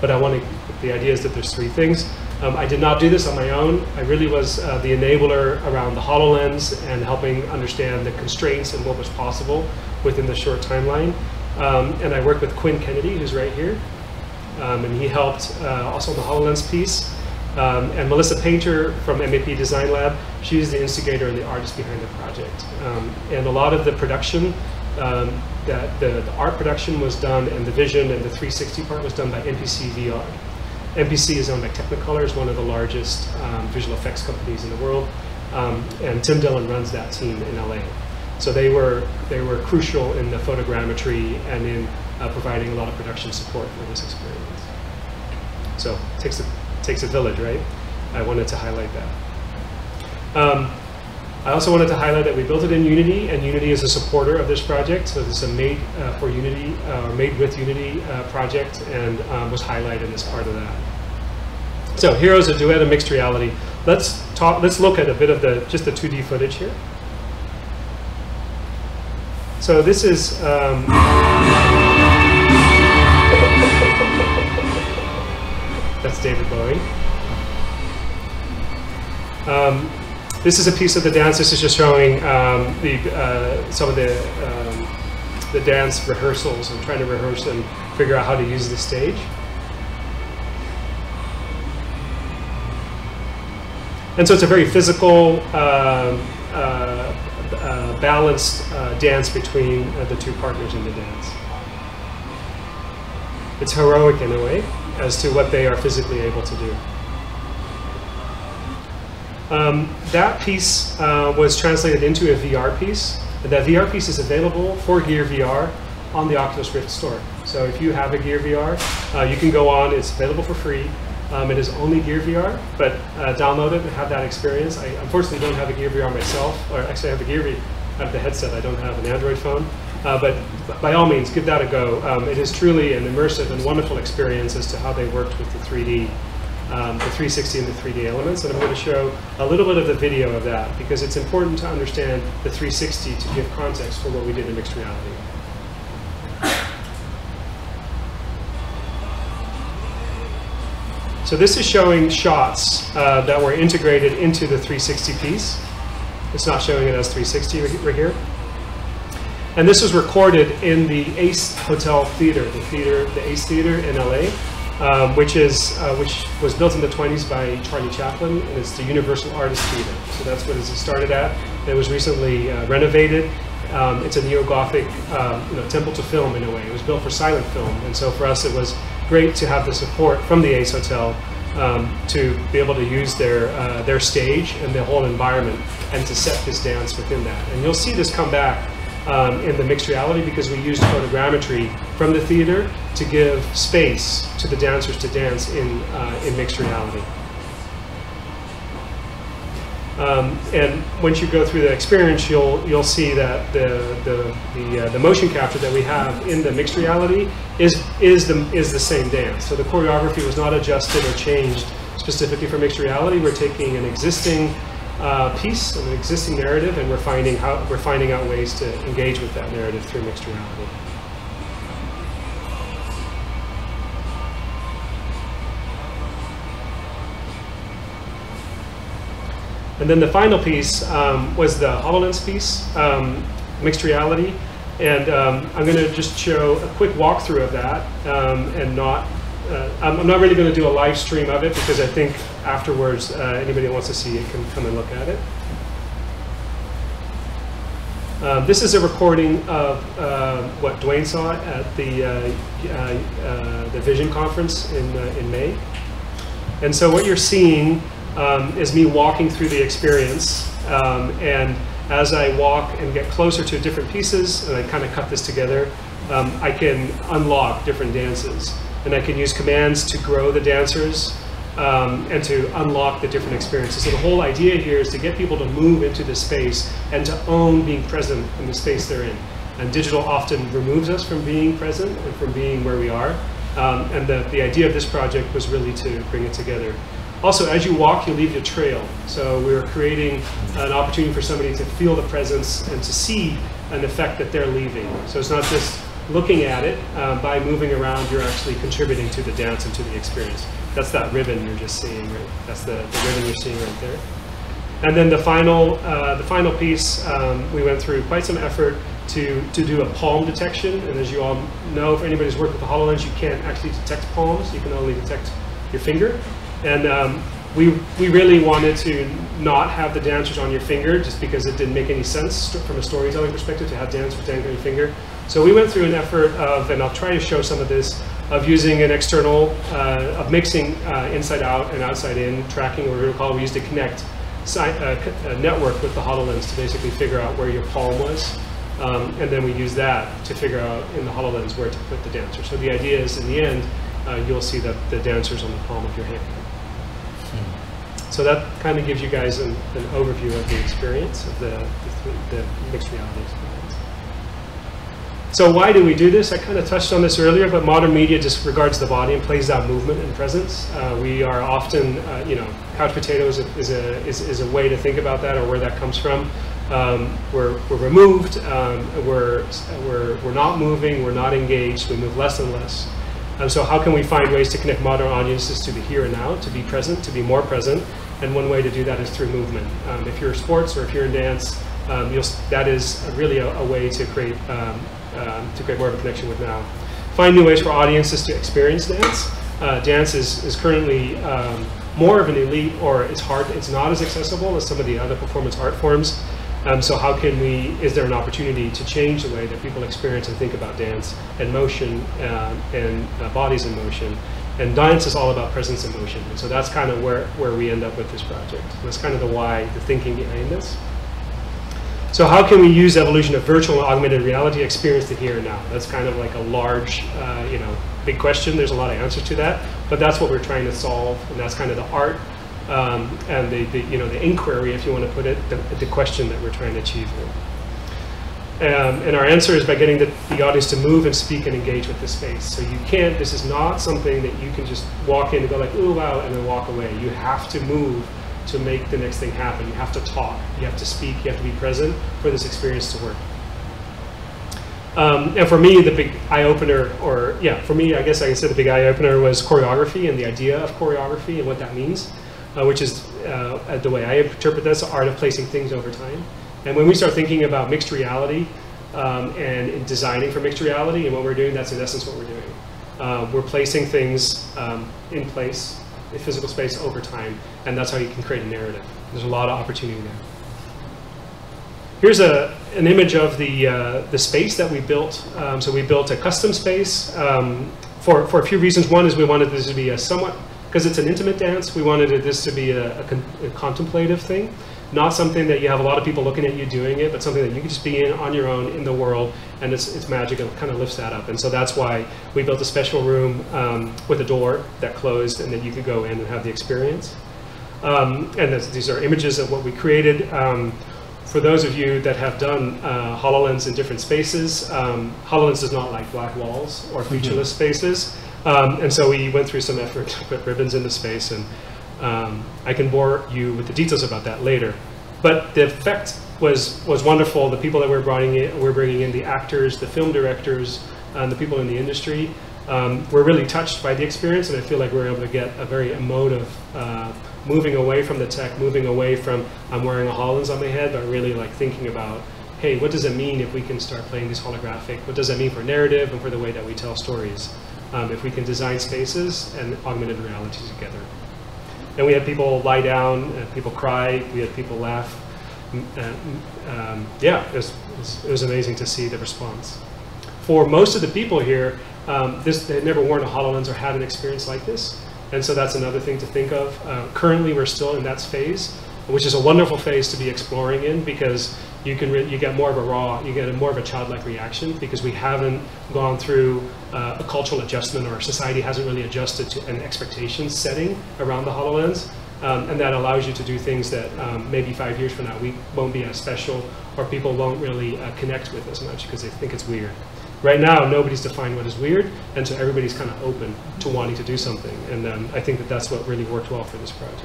But I want to, the idea is that there's three things. Um, I did not do this on my own. I really was uh, the enabler around the HoloLens and helping understand the constraints and what was possible within the short timeline. Um, and I worked with Quinn Kennedy, who's right here. Um, and he helped uh, also on the HoloLens piece. Um, and Melissa Painter from MAP Design Lab, she's the instigator and the artist behind the project. Um, and a lot of the production, um, that the, the art production was done and the vision and the 360 part was done by MPC VR. MPC is owned by Technicolor, is one of the largest um, visual effects companies in the world. Um, and Tim Dillon runs that team in LA. So they were, they were crucial in the photogrammetry and in uh, providing a lot of production support for this experience. So it takes a, takes a village, right? I wanted to highlight that. Um, I also wanted to highlight that we built it in Unity, and Unity is a supporter of this project. So this is a made uh, for Unity, uh, or made with Unity uh, project, and um, was highlighted as part of that. So Heroes of Duet and Mixed Reality. Let's talk. Let's look at a bit of the just the 2D footage here. So this is. Um, that's David Bowie. Um, this is a piece of the dance. This is just showing um, the uh, some of the um, the dance rehearsals and trying to rehearse and figure out how to use the stage. And so it's a very physical, um, uh, uh, balanced uh, dance between uh, the two partners in the dance. It's heroic in a way as to what they are physically able to do. Um, that piece uh, was translated into a VR piece. And that VR piece is available for Gear VR on the Oculus Rift store. So if you have a Gear VR, uh, you can go on. It's available for free. Um, it is only Gear VR, but uh, download it and have that experience. I unfortunately don't have a Gear VR myself, or actually I have a Gear VR, I have the headset. I don't have an Android phone. Uh, but by all means, give that a go. Um, it is truly an immersive and wonderful experience as to how they worked with the 3D um, the 360 and the 3D elements, and I'm going to show a little bit of the video of that because it's important to understand the 360 to give context for what we did in mixed reality. So this is showing shots uh, that were integrated into the 360 piece. It's not showing it as 360 right here. And this was recorded in the Ace Hotel Theater, the theater, the Ace Theater in LA um, which is uh, which was built in the 20s by Charlie Chaplin, and it's the Universal Artist Theater. So that's what it started at. It was recently uh, renovated. Um, it's a neo-Gothic um, you know, temple to film in a way. It was built for silent film, and so for us it was great to have the support from the Ace Hotel um, to be able to use their uh, their stage and the whole environment and to set this dance within that. And you'll see this come back um, in the mixed reality because we used photogrammetry from the theater to give space to the dancers to dance in, uh, in mixed reality. Um, and once you go through the experience, you'll you'll see that the the the, uh, the, motion capture that we have in the mixed reality is is the is the same dance. So the choreography was not adjusted or changed specifically for mixed reality. We're taking an existing uh, piece, of an existing narrative, and we're finding how we're finding out ways to engage with that narrative through mixed reality. And then the final piece um, was the HoloLens piece, um, mixed reality. And um, I'm going to just show a quick walkthrough of that um, and not uh, I'm, not really going to do a live stream of it because I think afterwards uh, anybody that wants to see it can come and look at it. Um, this is a recording of uh, what Dwayne saw at the uh, uh, uh, the Vision conference in in May. And so what you're seeing um, is me walking through the experience, um, and as I walk and get closer to different pieces, and I kind of cut this together, um, I can unlock different dances and I can use commands to grow the dancers um, and to unlock the different experiences. So the whole idea here is to get people to move into the space and to own being present in the space they're in. And digital often removes us from being present and from being where we are. Um, and the, the idea of this project was really to bring it together. Also, as you walk, you leave a trail. So we are creating an opportunity for somebody to feel the presence and to see an effect that they're leaving. So it's not just looking at it, uh, by moving around, you're actually contributing to the dance and to the experience. That's that ribbon you're just seeing, right? That's the, the ribbon you're seeing right there. And then the final, uh, the final piece, um, we went through quite some effort to, to do a palm detection. And as you all know, if anybody's worked with the HoloLens, you can't actually detect palms. You can only detect your finger. And um, we, we really wanted to not have the dancers on your finger just because it didn't make any sense from a storytelling perspective to have dancers dangling on your finger. So we went through an effort of, and I'll try to show some of this, of using an external, uh, of mixing uh, inside out and outside in tracking, or we're call we used to connect si- uh, a network with the HoloLens to basically figure out where your palm was. Um, and then we use that to figure out in the HoloLens where to put the dancer. So the idea is in the end, uh, you'll see that the dancer's on the palm of your hand. So that kind of gives you guys an, an overview of the experience of the, the, the mixed reality experience. So why do we do this? I kind of touched on this earlier, but modern media disregards the body and plays out movement and presence. Uh, we are often, uh, you know, couch potatoes is a, is, is a way to think about that or where that comes from. Um, we're, we're removed, um, we're, we're, we're not moving, we're not engaged, we move less and less. Um, so how can we find ways to connect modern audiences to the here and now, to be present, to be more present? And one way to do that is through movement. Um, if you're in sports or if you're in dance, um, that is really a, a way to create um, to create more of a connection with now. Find new ways for audiences to experience dance. Uh, dance is, is currently um, more of an elite, or it's hard. It's not as accessible as some of the other performance art forms. Um, so how can we? Is there an opportunity to change the way that people experience and think about dance and motion um, and uh, bodies in motion? And dance is all about presence and motion. And so that's kind of where, where we end up with this project. That's kind of the why, the thinking behind this. So how can we use evolution of virtual and augmented reality experience the here and now? That's kind of like a large, uh, you know, big question. There's a lot of answers to that, but that's what we're trying to solve, and that's kind of the art um, and the, the, you know, the inquiry, if you want to put it, the, the question that we're trying to achieve here. Um, and our answer is by getting the, the audience to move and speak and engage with the space. So you can't, this is not something that you can just walk in and go like, ooh, wow, and then walk away. You have to move to make the next thing happen. You have to talk, you have to speak, you have to be present for this experience to work. Um, and for me, the big eye opener, or yeah, for me, I guess I can say the big eye opener was choreography and the idea of choreography and what that means, uh, which is uh, the way I interpret this, the art of placing things over time. And when we start thinking about mixed reality um, and designing for mixed reality and what we're doing, that's in essence what we're doing. Uh, we're placing things um, in place, physical space over time, and that's how you can create a narrative. There's a lot of opportunity there. Here's a, an image of the, uh, the space that we built. Um, so we built a custom space um, for, for a few reasons. One is we wanted this to be a somewhat, because it's an intimate dance, we wanted this to be a, a, con- a contemplative thing. Not something that you have a lot of people looking at you doing it, but something that you can just be in on your own in the world, and it's, it's magic and it kind of lifts that up. And so that's why we built a special room um, with a door that closed and that you could go in and have the experience. Um, and this, these are images of what we created. Um, for those of you that have done uh, HoloLens in different spaces, um, HoloLens does not like black walls or featureless spaces. Um, and so we went through some effort to put ribbons into space, and um, I can bore you with the details about that later. But the effect was, was wonderful. The people that we're bringing in, we're bringing in, the actors, the film directors, and the people in the industry, um, were really touched by the experience, and I feel like we are able to get a very emotive, uh, moving away from the tech, moving away from I'm wearing a HoloLens on my head, but really like thinking about, hey, what does it mean if we can start playing these holographic? What does that mean for narrative and for the way that we tell stories? Um, if we can design spaces and augmented reality together. And we had people lie down, and people cry, we had people laugh. Uh, um, yeah, it was, it, was, amazing to see the response. For most of the people here, um, this, they had never worn a HoloLens or had an experience like this. And so that's another thing to think of. Uh, currently, we're still in that phase, which is a wonderful phase to be exploring in because you can you get more of a raw, you get a more of a childlike reaction because we haven't gone through uh, a cultural adjustment or society hasn't really adjusted to an expectation setting around the HoloLens. Um, and that allows you to do things that um, maybe five years from now we won't be as special or people won't really uh, connect with as much because they think it's weird. Right now, nobody's defined what is weird, and so everybody's kind of open to wanting to do something. And um, I think that that's what really worked well for this project.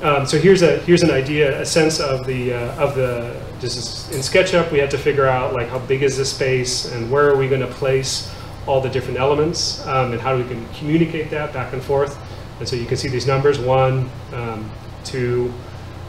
Um, so here's a here's an idea, a sense of the uh, of the. This is in SketchUp. We had to figure out like how big is this space and where are we going to place all the different elements um, and how do we can communicate that back and forth. And so you can see these numbers: one, um, two,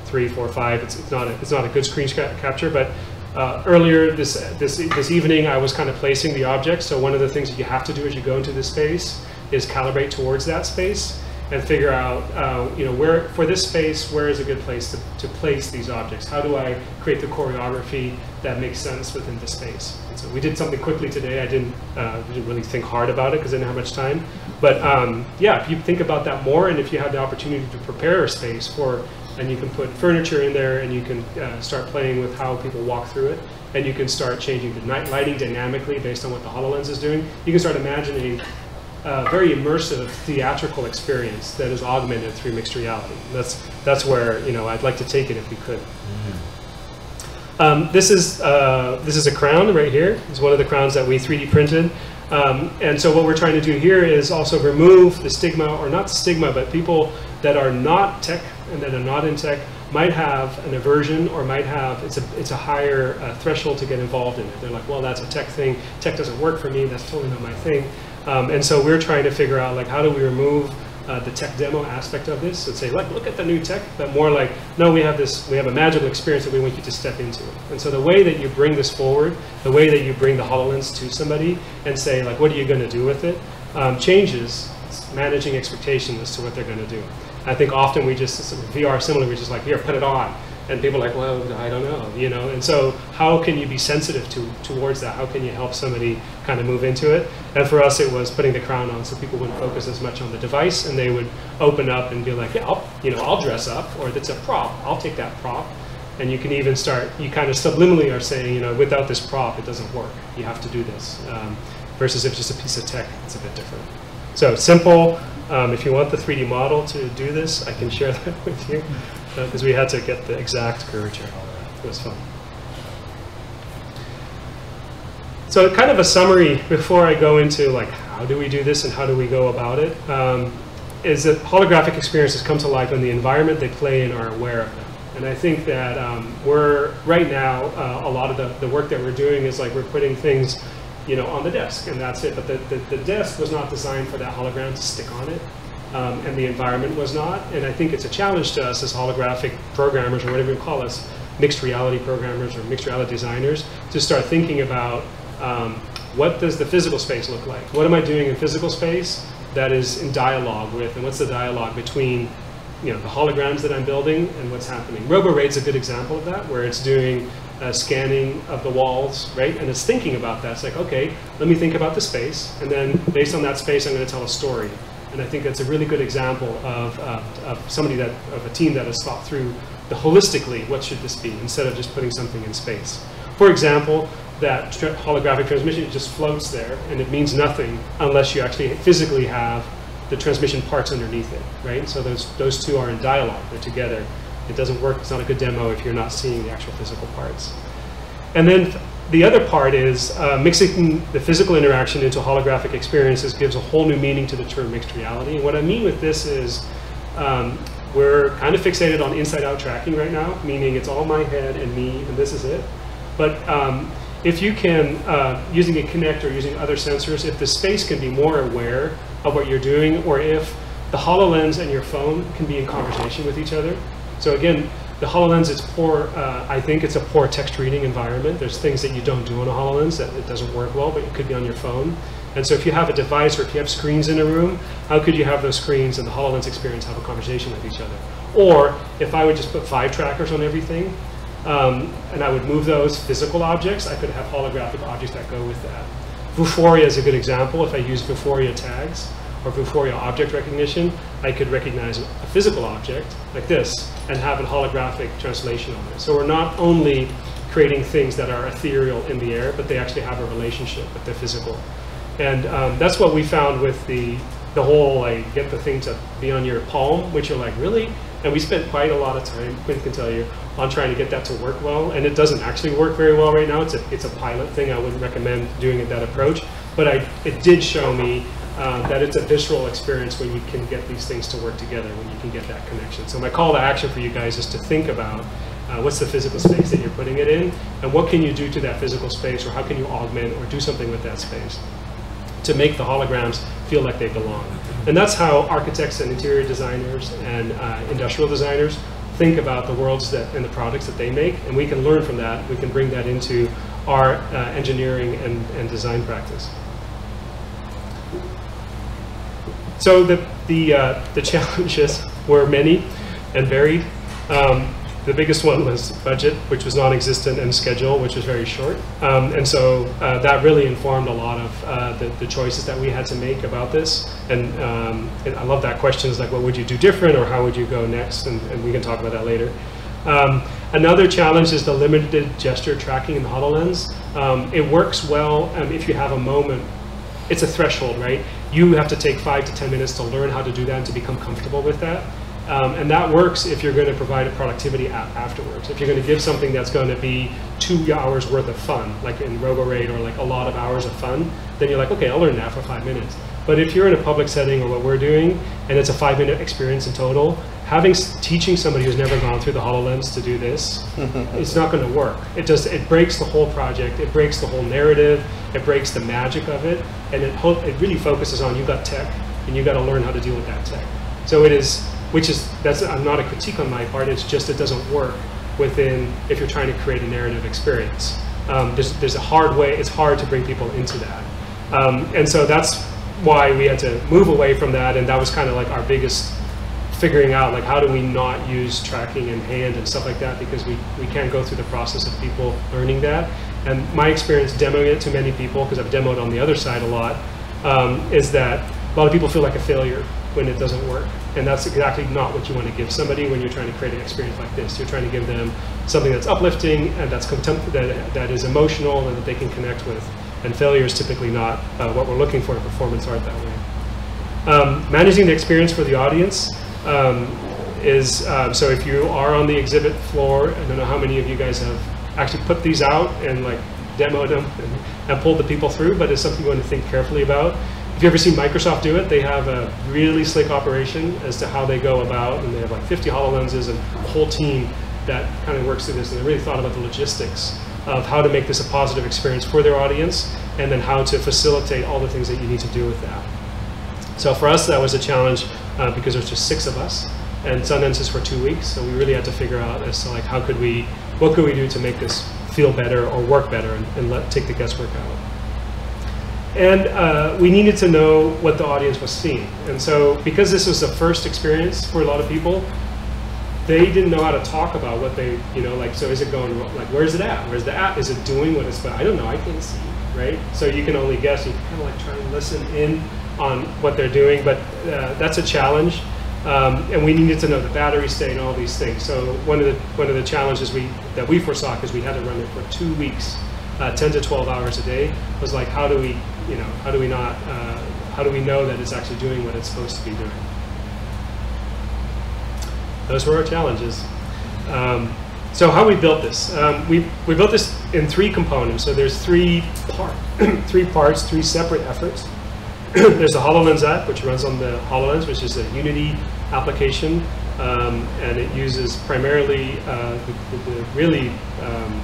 three, four, five. It's, it's not a, it's not a good screen capture, but uh, earlier this, this, this evening, I was kind of placing the objects. So one of the things that you have to do as you go into this space is calibrate towards that space. and figure out, uh, you know, where for this space, where is a good place to, to place these objects? How do I create the choreography that makes sense within the space? So we did something quickly today. I didn't, uh, didn't really think hard about it because I didn't have much time. But um, yeah, if you think about that more, and if you have the opportunity to prepare a space for, and you can put furniture in there, and you can uh, start playing with how people walk through it, and you can start changing the night lighting dynamically based on what the HoloLens is doing. You can start imagining a very immersive theatrical experience that is augmented through mixed reality. That's that's where you know I'd like to take it if we could. Um, this is uh, this is a crown right here. It's one of the crowns that we 3D printed. Um, and so what we're trying to do here is also remove the stigma, or not stigma, but people that are not tech and that are not in tech might have an aversion or might have, it's a, it's a higher uh, threshold to get involved in it. They're like, well, that's a tech thing. Tech doesn't work for me. That's totally not my thing. Um, and so we're trying to figure out like, how do we remove uh, the tech demo aspect of this and say, like, look at the new tech, but more like, no, we have this, we have a magical experience that we want you to step into. And so the way that you bring this forward, the way that you bring the HoloLens to somebody and say, like, what are you going to do with it, um, changes managing expectations as to what they're going to do. I think often we just, VR similar, we're just like, here, put it on. And people are like, well, I don't know, you know? And so how can you be sensitive to towards that? How can you help somebody kind of move into it? And for us, it was putting the crown on so people wouldn't focus as much on the device and they would open up and be like, yeah, I'll, you know, I'll dress up, or if it's a prop, I'll take that prop. And you can even start, you kind of subliminally are saying, you know, without this prop, it doesn't work. You have to do this. Um, versus if it's just a piece of tech, it's a bit different. So simple. Um, if you want the 3D model to do this, I can share that with you because we had to get the exact curvature and all that. It was fun. So kind of a summary before I go into like how do we do this and how do we go about it um, is that holographic experiences come to life when the environment they play in are aware of them. And I think that um, we're right now uh, a lot of the, the work that we're doing is like we're putting things you know, on the desk, and that's it. But the, the, the, desk was not designed for that hologram to stick on it, um, and the environment was not. And I think it's a challenge to us as holographic programmers, or whatever you call us, mixed reality programmers or mixed reality designers, to start thinking about um, what does the physical space look like? What am I doing in physical space that is in dialogue with, and what's the dialogue between you know, the holograms that I'm building and what's happening. RoboRaid's a good example of that, where it's doing scanning of the walls, right? And it's thinking about that. It's like, okay, let me think about the space, and then based on that space, I'm going to tell a story. And I think that's a really good example of, uh, of somebody that, of a team that has thought through the holistically, what should this be, instead of just putting something in space. For example, that tra holographic transmission, just floats there, and it means nothing unless you actually physically have the transmission parts underneath it, right? So those, those two are in dialogue, they're together. It doesn't work, it's not a good demo if you're not seeing the actual physical parts. And then the other part is uh, mixing the physical interaction into holographic experiences gives a whole new meaning to the term mixed reality. And what I mean with this is um, we're kind of fixated on inside-out tracking right now, meaning it's all my head and me, and this is it. But um, if you can, uh, using a Kinect or using other sensors, if the space can be more aware of what you're doing, or if the HoloLens and your phone can be in conversation with each other, so again, the HoloLens is poor, uh, I think it's a poor text reading environment. There's things that you don't do on a HoloLens that it doesn't work well, but it could be on your phone. And so if you have a device or if you have screens in a room, how could you have those screens and the HoloLens experience have a conversation with each other? Or if I would just put five trackers on everything, um, and I would move those physical objects, I could have holographic objects that go with that. Vuforia is a good example. If I use Vuforia tags, or Vuforia object recognition, I could recognize a physical object like this and have a holographic translation on it. So we're not only creating things that are ethereal in the air, but they actually have a relationship with the physical. And um, that's what we found with the, the whole, like, get the thing to be on your palm, which you're like, really? And we spent quite a lot of time, Quinn can tell you, on trying to get that to work well. And it doesn't actually work very well right now. It's a, it's a pilot thing. I wouldn't recommend doing it that approach. But I, it did show me um, that it's a visceral experience when you can get these things to work together, when you can get that connection. So my call to action for you guys is to think about uh, what's the physical space that you're putting it in, and what can you do to that physical space, or how can you augment or do something with that space to make the holograms feel like they belong. And that's how architects and interior designers and uh, industrial designers think about the worlds that and the products that they make, and we can learn from that. We can bring that into our uh, engineering and, and design practice. So the the uh, the challenges were many and varied. Um, the biggest one was budget, which was non-existent, and schedule, which was very short. Um, and so uh, that really informed a lot of uh, the, the choices that we had to make about this. And, um, and I love that question is like, what would you do different or how would you go next? And, and we can talk about that later. Um, another challenge is the limited gesture tracking in HoloLens. Um, it works well um, if you have a moment. It's a threshold, right? You have to take five to 10 minutes to learn how to do that and to become comfortable with that. Um, and that works if you're going to provide a productivity app afterwards. If you're going to give something that's going to be two hours worth of fun, like in RoboRaid or like a lot of hours of fun, then you're like, okay, I'll learn that for five minutes. But if you're in a public setting or what we're doing, and it's a five minute experience in total, having teaching somebody who's never gone through the HoloLens to do this, it's not going to work. It just it breaks the whole project. It breaks the whole narrative. It breaks the magic of it, and it it really focuses on you got tech, and you got to learn how to deal with that tech. So it is which is that's I'm not a critique on my part. It's just it doesn't work within if you're trying to create a narrative experience. Um, there's there's a hard way. It's hard to bring people into that, um, and so that's why we had to move away from that. And that was kind of like our biggest figuring out like how do we not use tracking in hand and stuff like that because we, we can't go through the process of people learning that. And my experience demoing it to many people, because I've demoed on the other side a lot, um, is that a lot of people feel like a failure when it doesn't work. And that's exactly not what you want to give somebody when you're trying to create an experience like this. You're trying to give them something that's uplifting and that's contempt- that, that is emotional and that they can connect with. And failure is typically not uh, what we're looking for in performance art that way. Um, managing the experience for the audience um, is, uh, so if you are on the exhibit floor, I don't know how many of you guys have actually put these out and like demoed them and, and pulled the people through, but it's something you want to think carefully about. If you ever seen Microsoft do it, they have a really slick operation as to how they go about, and they have like 50 HoloLenses and a whole team that kind of works through this, and they really thought about the logistics of how to make this a positive experience for their audience, and then how to facilitate all the things that you need to do with that. So for us, that was a challenge uh, because there's just six of us, and Sundance is for two weeks, so we really had to figure out as to like how could we, what could we do to make this feel better or work better, and, and let take the guesswork out. And uh, we needed to know what the audience was seeing. And so because this was the first experience for a lot of people, they didn't know how to talk about what they, you know, like, so is it going, like, where's it at? Where's the app? Is it doing what it's, but I don't know, I can't see, right? So you can only guess, you kind of like try and listen in on what they're doing, but uh, that's a challenge. Um, and we needed to know the battery state and all these things. So one of the one of the challenges we that we foresaw because we had to run it for two weeks, uh, 10 to 12 hours a day, was like how do we you know, how do we not, uh, how do we know that it's actually doing what it's supposed to be doing? Those were our challenges. Um, so how we built this? Um, we, we built this in three components. So there's three, part, three parts, three separate efforts. there's the HoloLens app, which runs on the HoloLens, which is a Unity application. Um, and it uses primarily uh, the, the, the, really um,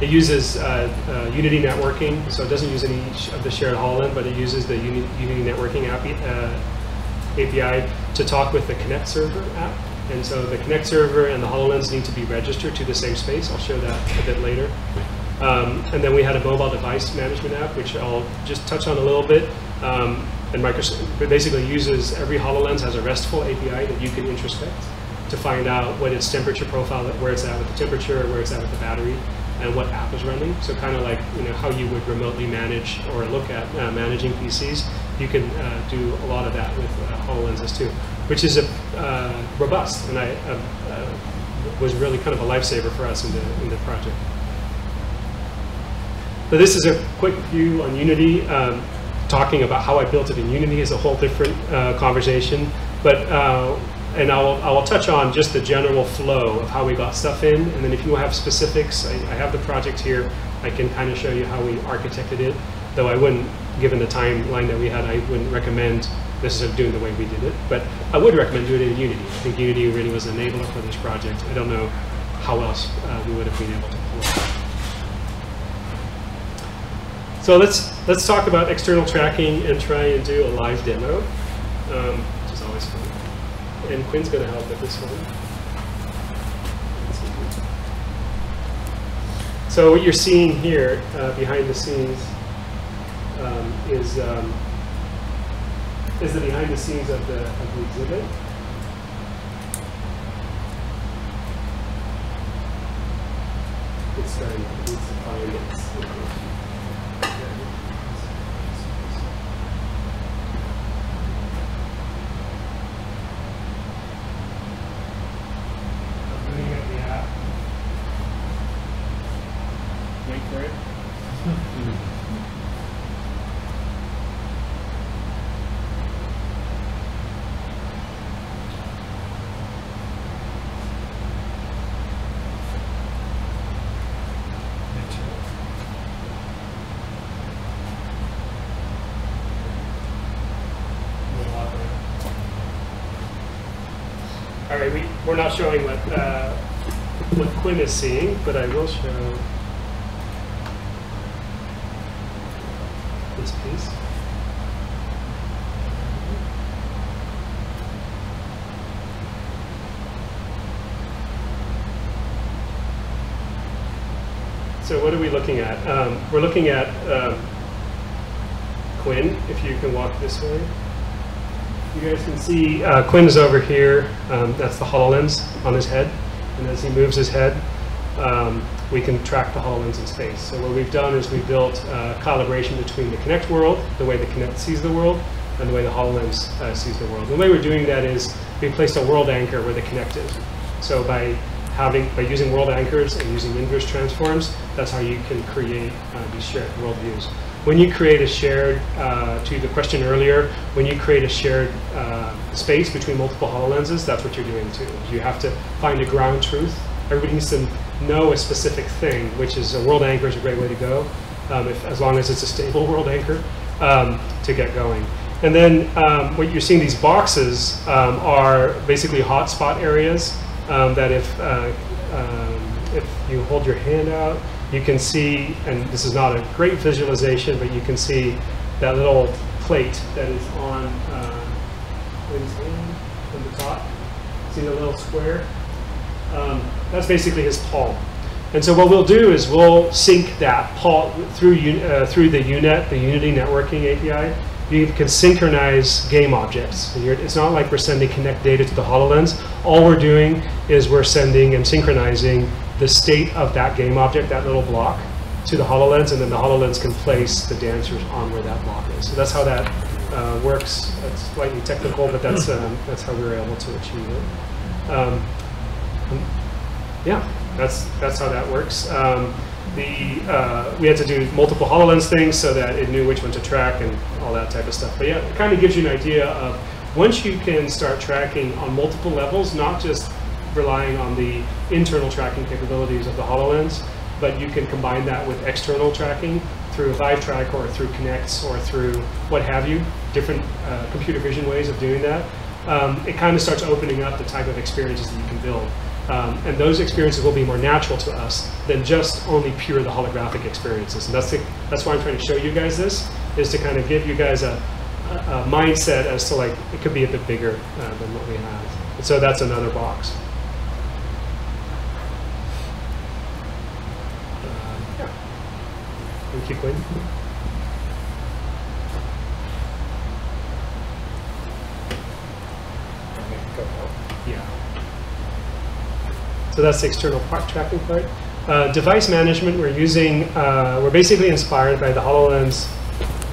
it uses uh, uh, Unity networking, so it doesn't use any of the shared HoloLens, but it uses the Uni Unity networking app, uh, API to talk with the Kinect server app. And so the Kinect server and the HoloLens need to be registered to the same space. I'll show that a bit later. Um, and then we had a mobile device management app, which I'll just touch on a little bit. Um, and Microsoft basically uses every HoloLens has a RESTful API that you can introspect to find out what its temperature profile, where it's at with the temperature, where it's at with the battery and what app is running. So kind of like you know how you would remotely manage or look at uh, managing PCs, you can uh, do a lot of that with uh, HoloLenses too, which is a, uh, robust and I uh, uh, was really kind of a lifesaver for us in the in the project. So this is a quick view on Unity. Um, talking about how I built it in Unity is a whole different conversation, but and I will, I will touch on just the general flow of how we got stuff in, and then if you have specifics, I, I have the project here, I can kind of show you how we architected it, though I wouldn't, given the timeline that we had, I wouldn't recommend necessarily doing the way we did it, but I would recommend doing it in Unity. I think Unity really was an enabler for this project. I don't know how else uh, we would have been able to pull it. So let's, let's talk about external tracking and try and do a live demo, um, which is always fun and Quinn's going to help with this one. So what you're seeing here uh, behind the scenes um, is um, is the behind the scenes of the, of the exhibit. It's its. I'm looking at the app. Wait for it. All right, we, we're not showing what, uh, what Quinn is seeing, but I will show this piece. So what are we looking at? Um, we're looking at um, Quinn, if you can walk this way. You guys can see uh, Quinn is over here. Um, that's the HoloLens on his head. And as he moves his head, um, we can track the HoloLens in space. So what we've done is we've built uh, calibration between the Kinect world, the way the Kinect sees the world, and the way the HoloLens uh, sees the world. The way we're doing that is we placed a world anchor where the Kinect is. So by having, by using world anchors and using inverse transforms, that's how you can create uh, these shared worldviews. When you create a shared, uh, to the question earlier, when you create a shared uh, space between multiple HoloLenses, that's what you're doing too. You have to find a ground truth. Everybody needs to know a specific thing, which is a world anchor is a great way to go, um, if, as long as it's a stable world anchor, um, to get going. And then um, what you're seeing, these boxes um, are basically hotspot areas um, that if, uh, um, if you hold your hand out, you can see, and this is not a great visualization, but you can see that little plate that is on uh, on the top. See the little square? Um, that's basically his palm. And so what we'll do is we'll sync that palm through, uh, through the UNET, the Unity Networking API. You can synchronize game objects. It's not like we're sending Kinect data to the HoloLens. All we're doing is we're sending and synchronizing the state of that game object, that little block, to the HoloLens, and then the HoloLens can place the dancers on where that block is. So that's how that uh, works. That's slightly technical, but that's, um, that's how we were able to achieve it. Um, yeah, that's that's how that works. Um, the uh, we had to do multiple Hololens things so that it knew which one to track and all that type of stuff. But yeah, it kind of gives you an idea of once you can start tracking on multiple levels, not just relying on the internal tracking capabilities of the Hololens, but you can combine that with external tracking through Vive Track or through Kinects or through what have you, different uh, computer vision ways of doing that. Um, it kind of starts opening up the type of experiences that you can build. Um, and those experiences will be more natural to us than just only pure the holographic experiences. And that's, the, that's why I'm trying to show you guys this, is to kind of give you guys a, a, mindset as to like, it could be a bit bigger uh, than what we have. And so that's another box. Uh, yeah. You, Quinn. Yeah. So that's the external part tracking part. Uh, device management, we're using, uh, we're basically inspired by the HoloLens.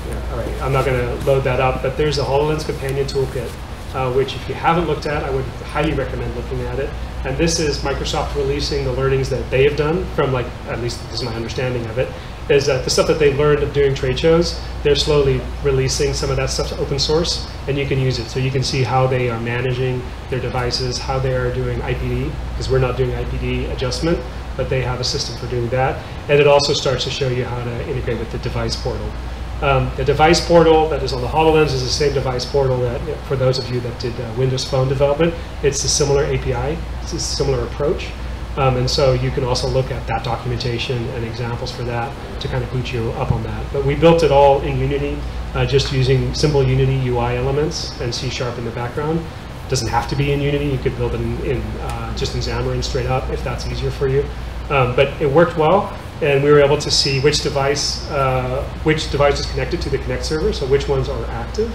Yeah, all right, I'm not going to load that up, but there's a HoloLens Companion Toolkit, uh, which if you haven't looked at, I would highly recommend looking at it. And this is Microsoft releasing the learnings that they have done from like, at least this is my understanding of it, is that the stuff that they learned of doing trade shows, they're slowly releasing some of that stuff to open source, and you can use it. So you can see how they are managing their devices, how they are doing IPD, because we're not doing IPD adjustment, but they have a system for doing that. And it also starts to show you how to integrate with the device portal. Um, the device portal that is on the HoloLens is the same device portal that, for those of you that did uh, Windows Phone development, it's a similar API, it's a similar approach. Um, and so you can also look at that documentation and examples for that to kind of boot you up on that. But we built it all in Unity, uh, just using simple Unity UI elements and C Sharp in the background. It doesn't have to be in Unity. You could build it in, in uh, just in Xamarin straight up if that's easier for you. Um, but it worked well, and we were able to see which device, uh, which device is connected to the Kinect server, so which ones are active.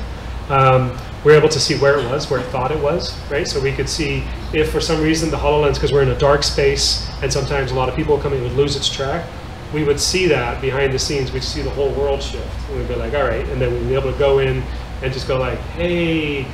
Um, we're able to see where it was, where it thought it was, right? So we could see if for some reason the HoloLens, because we're in a dark space and sometimes a lot of people coming would lose its track, we would see that behind the scenes, we'd see the whole world shift. And we'd be like, all right, and then we'd be able to go in and just go like, hey,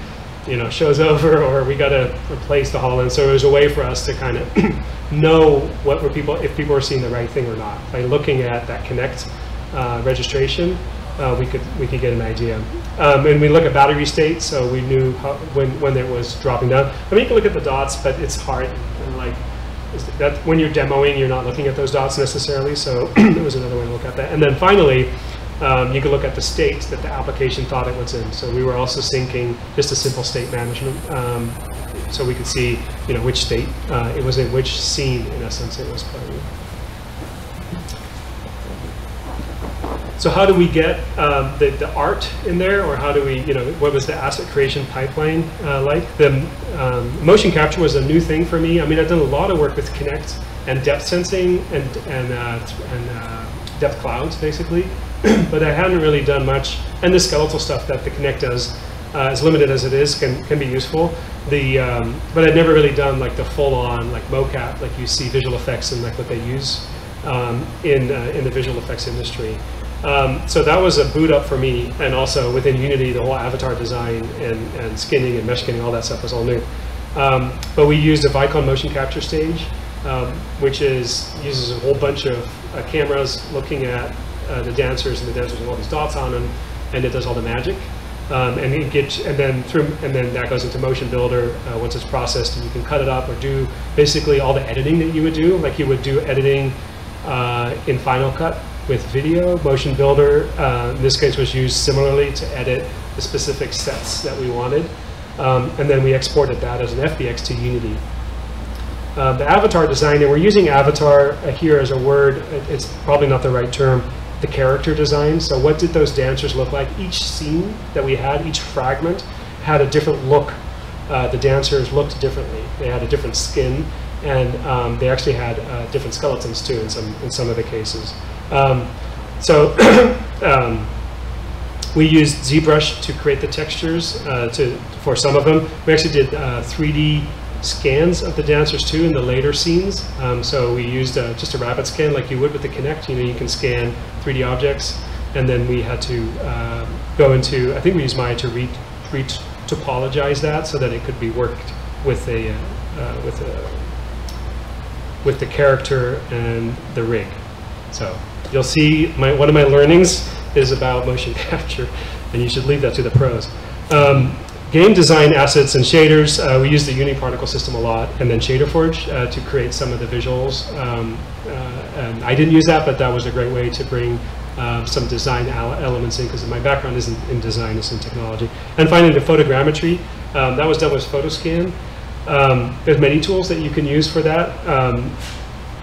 you know, show's over or we got to replace the HoloLens. So it was a way for us to kind of know what were people, if people were seeing the right thing or not. By looking at that Kinect uh, registration, uh, we could we could get an idea. Um, and we look at battery state, so we knew how, when when it was dropping down. I mean, you can look at the dots, but it's hard. And like that when you're demoing, you're not looking at those dots necessarily. So it was another way to look at that. And then finally, um, you can look at the state that the application thought it was in. So we were also syncing just a simple state management. Um, so we could see, you know, which state uh, it was in, which scene, in essence, it was playing. So how do we get um, the, the art in there, or how do we, you know, what was the asset creation pipeline uh, like? The um, motion capture was a new thing for me. I mean, I've done a lot of work with Kinect and depth sensing and and uh, and uh, depth clouds, basically, but I hadn't really done much. And the skeletal stuff that the Kinect does, uh, as limited as it is, can can be useful. The um, but I'd never really done like the full-on like mocap, like you see visual effects and like what they use um, in uh, in the visual effects industry. Um, so that was a boot up for me, and also within Unity, the whole avatar design and, and skinning and mesh skinning, all that stuff was all new. Um, but we used a Vicon motion capture stage, um, which is uses a whole bunch of uh, cameras looking at uh, the dancers, and the dancers have all these dots on them, and it does all the magic. Um, and it gets, and then through, and then that goes into Motion Builder uh, once it's processed, and you can cut it up or do basically all the editing that you would do, like you would do editing uh, in Final Cut with video. Motion Builder, uh, in this case, was used similarly to edit the specific sets that we wanted. Um, and then we exported that as an FBX to Unity. Uh, the avatar design, and we're using avatar here as a word, it's probably not the right term, the character design. So what did those dancers look like? Each scene that we had, each fragment, had a different look. Uh, the dancers looked differently. They had a different skin, and um, they actually had uh, different skeletons too in some, in some of the cases. Um, so um, we used ZBrush to create the textures uh, to, for some of them. We actually did uh, 3D scans of the dancers too in the later scenes. Um, so we used uh, just a rapid scan like you would with the Kinect. You know, you can scan 3D objects, and then we had to uh, go into. I think we used Maya to re, re topologize that so that it could be worked with a uh, uh, with a with the character and the rig. So you'll see my, one of my learnings is about motion capture, and you should leave that to the pros. Um, game design assets and shaders, uh, we use the Unity particle system a lot, and then ShaderForge uh, to create some of the visuals. Um, uh, and I didn't use that, but that was a great way to bring uh, some design elements in, because my background isn't in design, it's in technology. And finally, the photogrammetry, um, that was done with Photoscan. Um, there's many tools that you can use for that.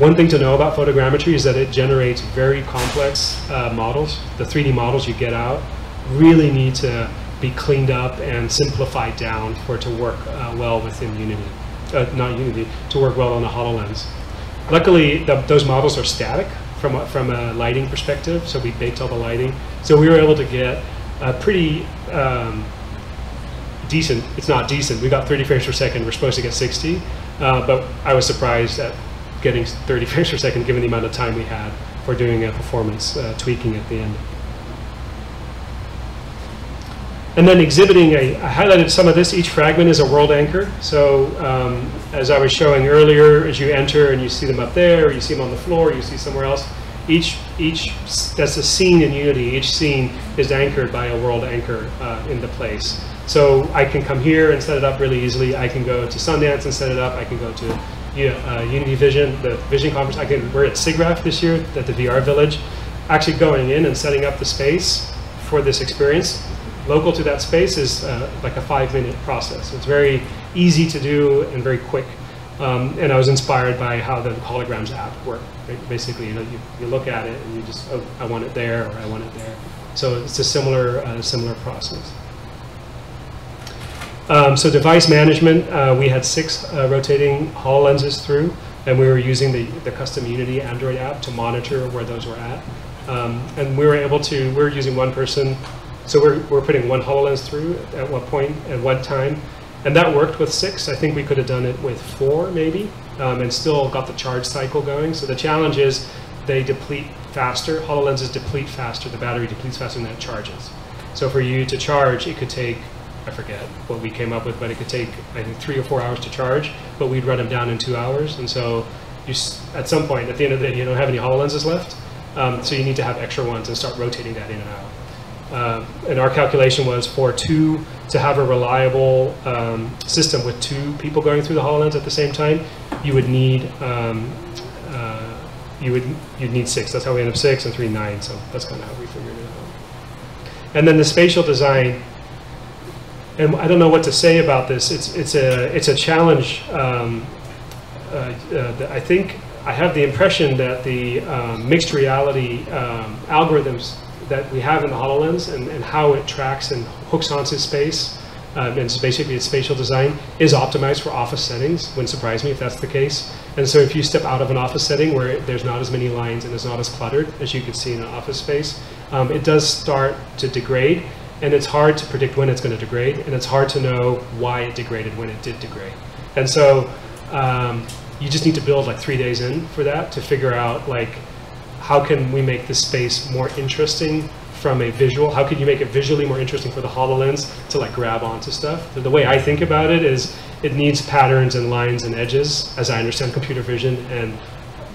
One thing to know about photogrammetry is that it generates very complex uh, models. The 3D models you get out really need to be cleaned up and simplified down for it to work uh, well within Unity. Uh, not Unity, to work well on the HoloLens. Luckily, the, those models are static from a, from a lighting perspective, so we baked all the lighting. So we were able to get a pretty um, decent, it's not decent, we got 30 frames per second, we're supposed to get 60, uh, but I was surprised at getting 30 frames per second given the amount of time we had for doing a performance uh, tweaking at the end. And then exhibiting, a, I highlighted some of this. Each fragment is a world anchor. So um, as I was showing earlier, as you enter and you see them up there, or you see them on the floor, you see somewhere else, each, each that's a scene in Unity. Each scene is anchored by a world anchor uh, in the place. So I can come here and set it up really easily. I can go to Sundance and set it up. I can go to uh, Unity Vision, the Vision conference. I can, we're at SIGGRAPH this year at the VR Village. Actually going in and setting up the space for this experience local to that space is uh, like a five minute process. It's very easy to do and very quick. Um, and I was inspired by how the holograms app work. Right? Basically, you know, you, you look at it and you just, oh, I want it there or I want it there. So it's a similar, uh, similar process. Um, so device management, uh, we had six uh, rotating HoloLenses through, and we were using the, the custom Unity Android app to monitor where those were at. Um, and we were able to, we were using one person So we're, we're putting one HoloLens through at what point, at what time. And that worked with six. I think we could have done it with four maybe um, and still got the charge cycle going. So the challenge is they deplete faster. HoloLenses deplete faster. The battery depletes faster than it charges. So for you to charge, it could take, I forget what we came up with, but it could take, I think, three or four hours to charge, but we'd run them down in two hours. And so you, at some point, at the end of the day, you don't have any HoloLenses left. Um, so you need to have extra ones and start rotating that in and out. Uh, and our calculation was for two, to have a reliable um, system with two people going through the HoloLens at the same time, you would need, um, uh, you would, you'd need six. That's how we ended up six and three, nine. So that's kind of how we figured it out. And then the spatial design, and I don't know what to say about this. It's, it's a, it's a challenge. Um, uh, uh, I think, I have the impression that the um, mixed reality um, algorithms that we have in the HoloLens and, and how it tracks and hooks onto space, um, and it's basically its spatial design, is optimized for office settings. Wouldn't surprise me if that's the case. And so if you step out of an office setting where there's not as many lines and it's not as cluttered as you could see in an office space, um, it does start to degrade. And it's hard to predict when it's going to degrade, and it's hard to know why it degraded when it did degrade. And so um, you just need to build like three days in for that to figure out like how can we make this space more interesting from a visual? How can you make it visually more interesting for the HoloLens to like grab onto stuff? The, the way I think about it is it needs patterns and lines and edges, as I understand computer vision, and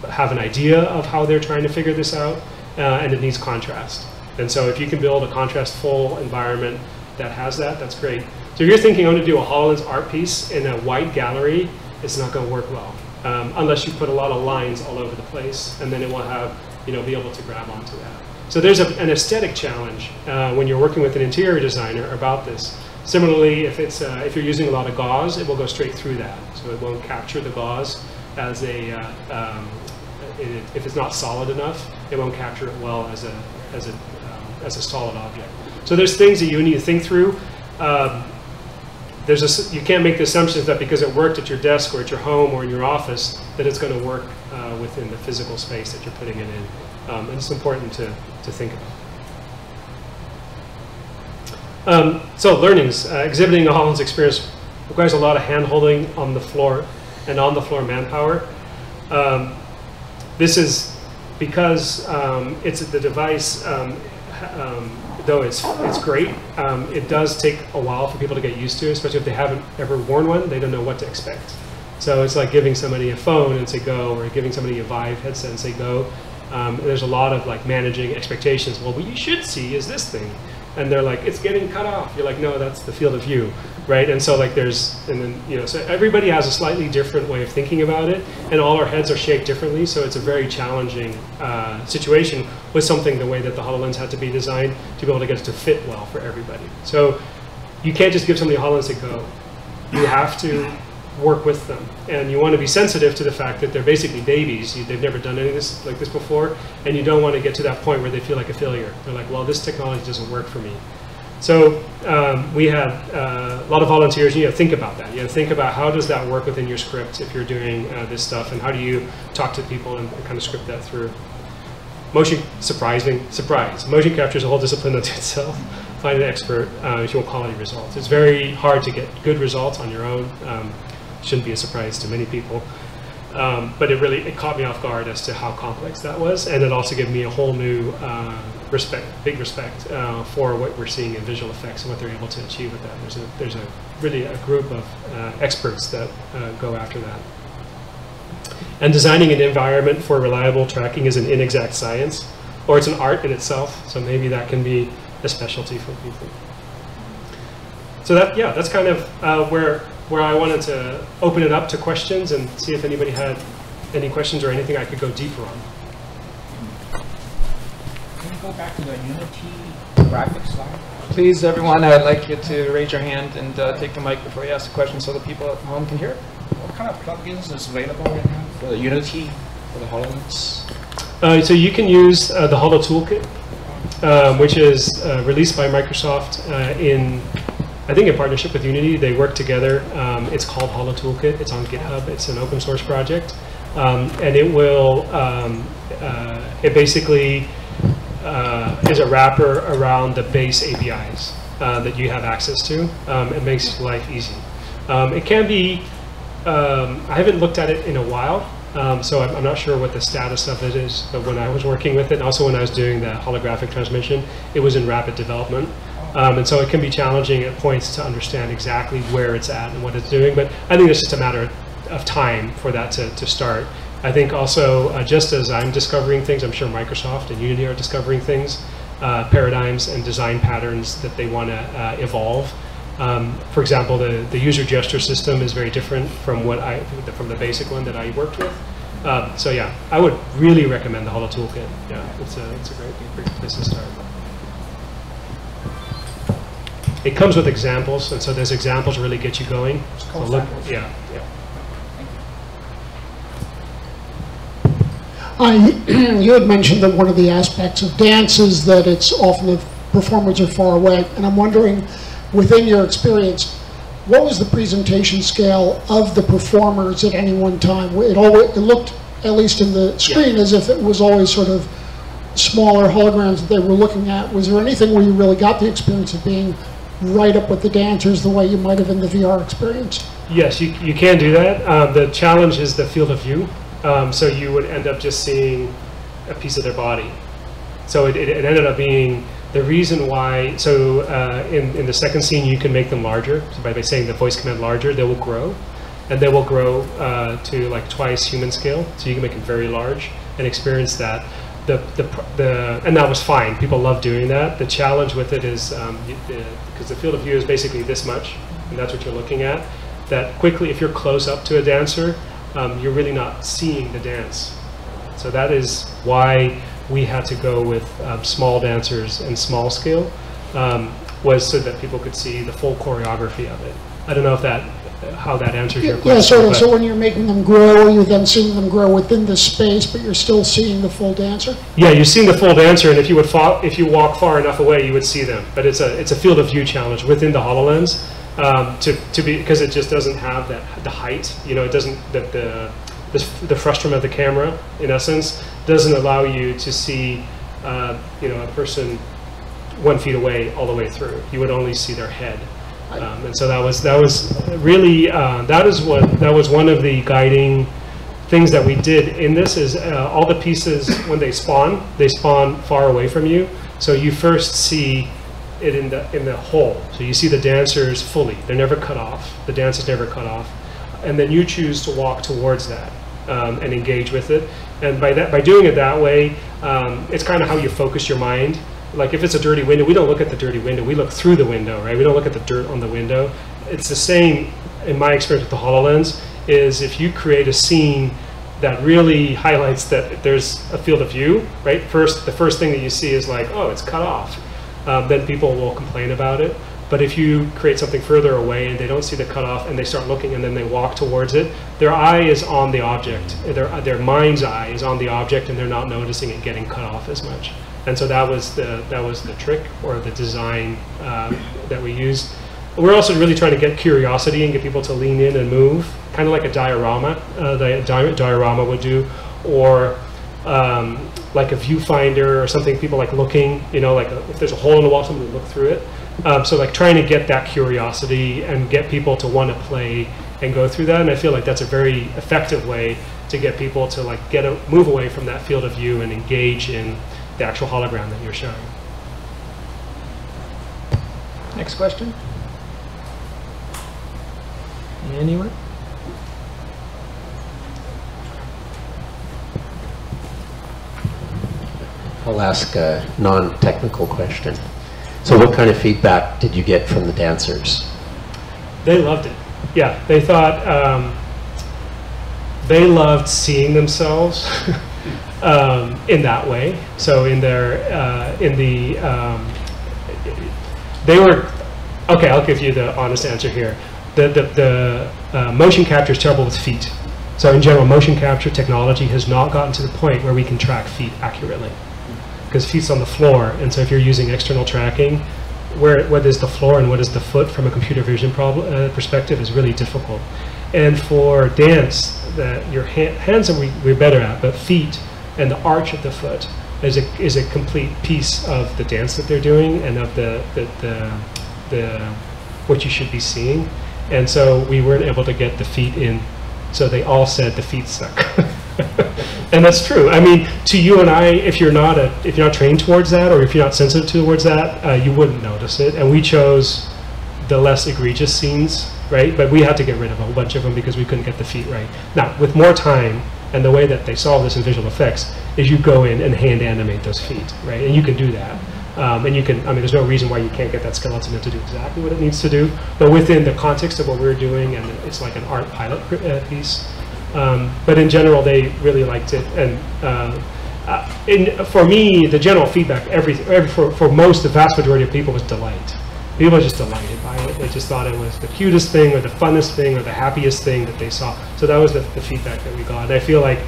have an idea of how they're trying to figure this out, uh, and it needs contrast. And so if you can build a contrast-full environment that has that, that's great. So if you're thinking, I'm going to do a HoloLens art piece in a white gallery, it's not going to work well. Um, unless you put a lot of lines all over the place, and then it will have, you know, be able to grab onto that. So there's a, an aesthetic challenge uh, when you're working with an interior designer about this. Similarly, if it's uh, if you're using a lot of gauze, it will go straight through that, so it won't capture the gauze as a uh, um, it, if it's not solid enough, it won't capture it well as a as a as a solid object. So there's things that you need to think through. Um, there's a you can't make the assumptions that because it worked at your desk or at your home or in your office that it's going to work uh, within the physical space that you're putting it in. Um, and it's important to, to think about. Um, so learnings, uh, exhibiting a HoloLens experience requires a lot of hand-holding on the floor and on-the-floor manpower. Um, this is because um, it's the device, um, though it's, it's great, um, it does take a while for people to get used to, especially if they haven't ever worn one, they don't know what to expect. So it's like giving somebody a phone and say go, or giving somebody a Vive headset and say go. Um, there's a lot of like managing expectations. Well, what you should see is this thing. And they're like, it's getting cut off. You're like, no, that's the field of view, right? And so like there's, and then, you know, so everybody has a slightly different way of thinking about it, and all our heads are shaped differently, so it's a very challenging uh, situation with something the way that the HoloLens had to be designed to be able to get it to fit well for everybody. So you can't just give somebody a HoloLens to go. You have to work with them. And you want to be sensitive to the fact that they're basically babies. You, they've never done any of this like this before, and you don't want to get to that point where they feel like a failure. They're like, well, this technology doesn't work for me. So um, we had uh, a lot of volunteers. You know, think about that. You know, think about how does that work within your script if you're doing uh, this stuff, and how do you talk to people and, and kind of script that through. Motion, surprising, surprise. Motion capture is a whole discipline unto itself. Find an expert uh, if you want quality results. It's very hard to get good results on your own. Um, shouldn't be a surprise to many people. Um, but it really it caught me off guard as to how complex that was, and it also gave me a whole new uh, respect, big respect uh, for what we're seeing in visual effects and what they're able to achieve with that. There's a there's a really a group of uh, experts that uh, go after that. And designing an environment for reliable tracking is an inexact science, or it's an art in itself. So maybe that can be a specialty for people. So that yeah, that's kind of uh, where where I wanted to open it up to questions and see if anybody had any questions or anything I could go deeper on. Can you go back to the Unity graphics slide? Please, everyone, I'd like you to raise your hand and uh, take the mic before you ask a question so the people at home can hear it. What kind of plugins is available right now for the Unity, for the HoloLens? Uh, so you can use uh, the Holo Toolkit, um, which is uh, released by Microsoft uh, in, I think in partnership with Unity. They work together. Um, it's called Holo Toolkit. It's on GitHub. It's an open source project. Um, and it will, um, uh, it basically uh, is a wrapper around the base APIs uh, that you have access to. Um, it makes life easy. Um, it can be, um, I haven't looked at it in a while, um, so I'm, I'm not sure what the status of it is, but when I was working with it, and also when I was doing the holographic transmission, it was in rapid development. Um, and so it can be challenging at points to understand exactly where it's at and what it's doing, but I think it's just a matter of time for that to, to start. I think also, uh, just as I'm discovering things, I'm sure Microsoft and Unity are discovering things, uh, paradigms and design patterns that they want to uh, evolve. Um, for example, the, the user gesture system is very different from what I from the basic one that I worked with. Um, so yeah, I would really recommend the Holo Toolkit. Yeah, it's a it's a great, great place to start. It comes with examples, and so those examples really get you going. So called look, yeah, yeah. I, you had mentioned that one of the aspects of dance is that it's often the performers are far away, and I'm wondering, within your experience, what was the presentation scale of the performers at any one time? It always, it looked, at least in the screen, as if it was always sort of smaller holograms that they were looking at. Was there anything where you really got the experience of being right up with the dancers the way you might have in the VR experience? Yes, you, you can do that. Um, the challenge is the field of view. Um, so you would end up just seeing a piece of their body. So it, it, ended up being the reason why, so uh, in, in the second scene you can make them larger. So by, by saying the voice command larger, they will grow. And they will grow uh, to like twice human scale. So you can make them very large and experience that. The, the, the, and that was fine. People love doing that. The challenge with it is, um, because the field of view is basically this much, and that's what you're looking at, that quickly, if you're close up to a dancer, um, you're really not seeing the dance. So that is why we had to go with um, small dancers and small scale, um, was so that people could see the full choreography of it. I don't know if that, how that answers your Yeah, question. sort of. So when you're making them grow, you're then seeing them grow within the space, but you're still seeing the full dancer? Yeah, you're seeing the full dancer, and if you would if you walk far enough away, you would see them. But it's a it's a field of view challenge within the Hololens um, to to be because it just doesn't have that the height. You know, it doesn't the the the, the frustum of the camera, in essence, doesn't allow you to see uh, you know a person one feet away all the way through. You would only see their head. Um, and so that was that was really uh, that is what that was one of the guiding things that we did in this is uh, all the pieces when they spawn they spawn far away from you so you first see it in the in the whole. So you see the dancers fully. They're never cut off. The dance is never cut off. And then you choose to walk towards that um, and engage with it. And by that by doing it that way um, it's kind of how you focus your mind. Like if it's a dirty window we don't look at the dirty window. We look through the window right? We don't look at the dirt on the window. It's the same in my experience with the HoloLens is if you create a scene that really highlights that there's a field of view, right? First, the first thing that you see is like, oh, it's cut off. Um, then people will complain about it. But if you create something further away and they don't see the cutoff and they start looking and then they walk towards it, their eye is on the object. Their, their mind's eye is on the object and they're not noticing it getting cut off as much. And so that was the, that was the trick or the design uh, that we used. We're also really trying to get curiosity and get people to lean in and move, kind of like a diorama, uh, the di- diorama would do, or um, like a viewfinder or something. People like looking, you know, like if there's a hole in the wall, somebody look through it. Um, so like trying to get that curiosity and get people to want to play and go through that. And I feel like that's a very effective way to get people to like get a, move away from that field of view and engage in the actual hologram that you're showing. Next question? Anyone? I'll ask a non-technical question. So what kind of feedback did you get from the dancers? They loved it. Yeah, they thought um, they loved seeing themselves um, in that way. So in their uh, in the um, they were okay. I'll give you the honest answer here. The the, the uh, motion capture is terrible with feet. So in general, motion capture technology has not gotten to the point where we can track feet accurately because feet's on the floor, and so if you're using external tracking, where what is the floor and what is the foot from a computer vision problem uh, perspective is really difficult. And for dance, that your ha- hands are we, we're better at, but feet and the arch of the foot is a is a complete piece of the dance that they're doing and of the the the, the what you should be seeing. And so we weren't able to get the feet in. So they all said the feet suck. and that's true. I mean, to you and I, if you're not a, if you're not trained towards that, or if you're not sensitive towards that, uh, you wouldn't notice it. And we chose the less egregious scenes, right? But we had to get rid of a whole bunch of them because we couldn't get the feet right. Now, with more time, and the way that they solve this in visual effects is you go in and hand animate those feet, right? And you can do that. Um, and you can, I mean, there's no reason why you can't get that skeleton to do exactly what it needs to do. But within the context of what we're doing, and it's like an art pilot uh, piece. Um, but in general, they really liked it. And uh, uh, in, for me, the general feedback, every, every, for, for most, the vast majority of people was delight. People were just delighted by it. They just thought it was the cutest thing or the funnest thing or the happiest thing that they saw. So that was the, the feedback that we got. And I feel like,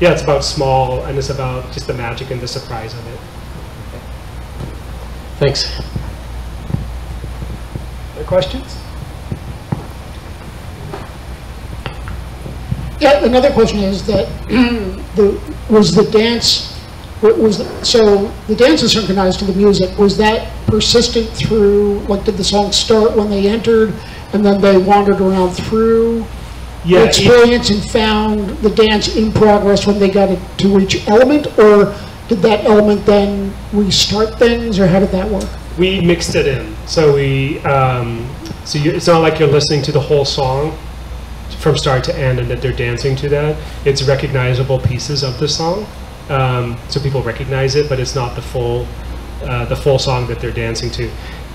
yeah, it's about small and it's about just the magic and the surprise of it. Thanks. Other questions? Yeah, another question is that the was the dance was the, so the dance is synchronized to the music. Was that persistent through? Like, did the song start when they entered, and then they wandered around through Yeah, the it- experience and found the dance in progress when they got it to each element, or did that element then restart things, or how did that work? We mixed it in. So we, um, so you, it's not like you're listening to the whole song from start to end and that they're dancing to that. It's recognizable pieces of the song. Um, so people recognize it, but it's not the full, uh, the full song that they're dancing to.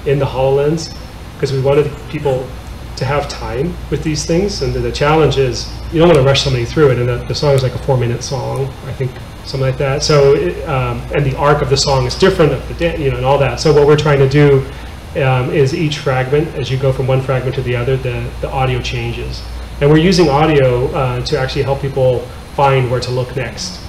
In the HoloLens, because we wanted people to have time with these things, and the, challenge is you don't want to rush somebody through it, and the, the song is like a four-minute song, I think, something like that. So, it, um, and the arc of the song is different, of the you know, and all that. So, what we're trying to do um, is each fragment, as you go from one fragment to the other, the, the audio changes, and we're using audio uh, to actually help people find where to look next.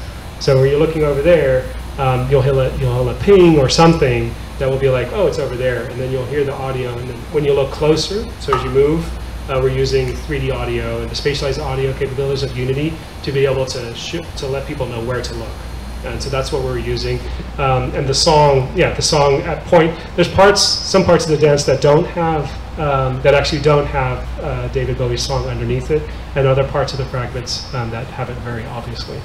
So, when you're looking over there, um, you'll hear a, you'll hear a ping or something that will be like, oh, it's over there, and then you'll hear the audio, and then when you look closer, so as you move, uh, we're using 3D audio and the spatialized audio capabilities of Unity to be able to to let people know where to look. And so that's what we're using. Um, and the song, yeah, the song at point, there's parts, some parts of the dance that don't have, um, that actually don't have uh, David Bowie's song underneath it, and other parts of the fragments um, that have it very obviously.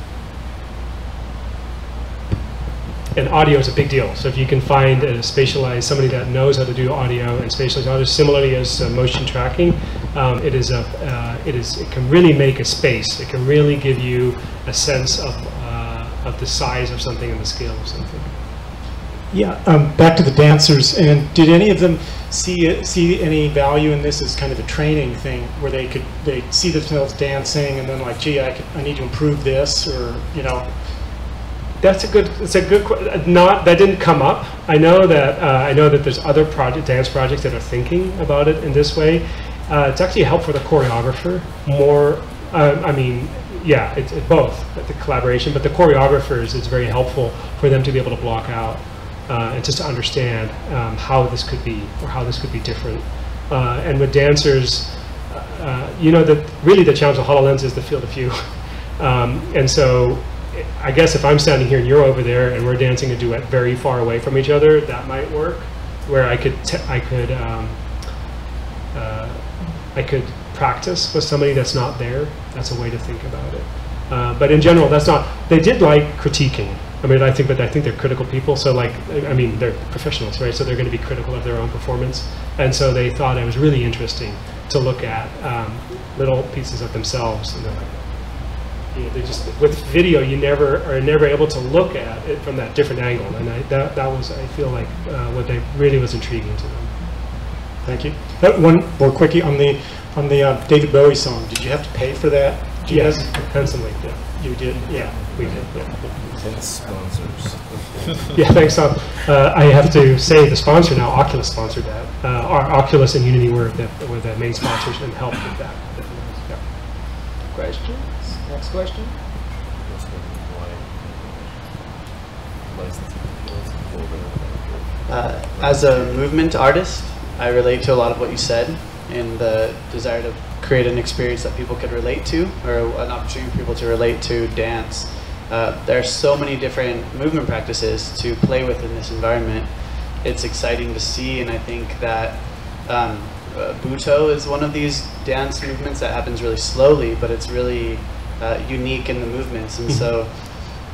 And audio is a big deal. So if you can find a spatialized, somebody that knows how to do audio and spatialized audio, similarly as uh, motion tracking, um, it is a, uh, it is, it can really make a space. It can really give you a sense of, of the size of something and the scale of something. Yeah, um, back to the dancers, and did any of them see see any value in this as kind of a training thing, where they could they see themselves dancing, and then like, gee, I could, I need to improve this, or you know, That's a good. It's a good. Not that didn't come up. I know that. Uh, I know that there's other project dance projects that are thinking about it in this way. Uh, it's actually a help for the choreographer more. Uh, I mean, yeah, it's it both the collaboration, but the choreographers is very helpful for them to be able to block out uh, and just to understand um, how this could be or how this could be different. Uh, and with dancers, uh, you know that really the challenge of HoloLens is the field of view. Um, and so I guess if I'm standing here and you're over there and we're dancing a duet very far away from each other, that might work. Where I could, I could, um, uh, I could practice with somebody that's not there. That's a way to think about it. Uh, but in general, that's not. They did like critiquing. I mean, I think, but I think they're critical people. So, like, I mean, they're professionals, right? So they're going to be critical of their own performance. And so they thought it was really interesting to look at um, little pieces of themselves, and they're like, you know, they just with video you never are never able to look at it from that different angle and I, that, that was I feel like uh, what they really was intriguing to them. Thank you. Uh, one more quickie on the on the uh, David Bowie song. Did you have to pay for that? Do you Yes, have- handsomely. Yeah, You did. yeah, we did. Yeah. sponsors. Yeah, thanks, Tom. Uh, I have to say the sponsor now, Oculus sponsored that. Uh, our Oculus and Unity were the, were the main sponsors and helped with that. Yeah. Questions? Next question? Uh, as a movement artist, I relate to a lot of what you said and the desire to create an experience that people could relate to or an opportunity for people to relate to dance. uh, there are so many different movement practices to play with in this environment. It's exciting to see, and I think that um, uh, Butoh is one of these dance movements that happens really slowly, but it's really uh, unique in the movements. And so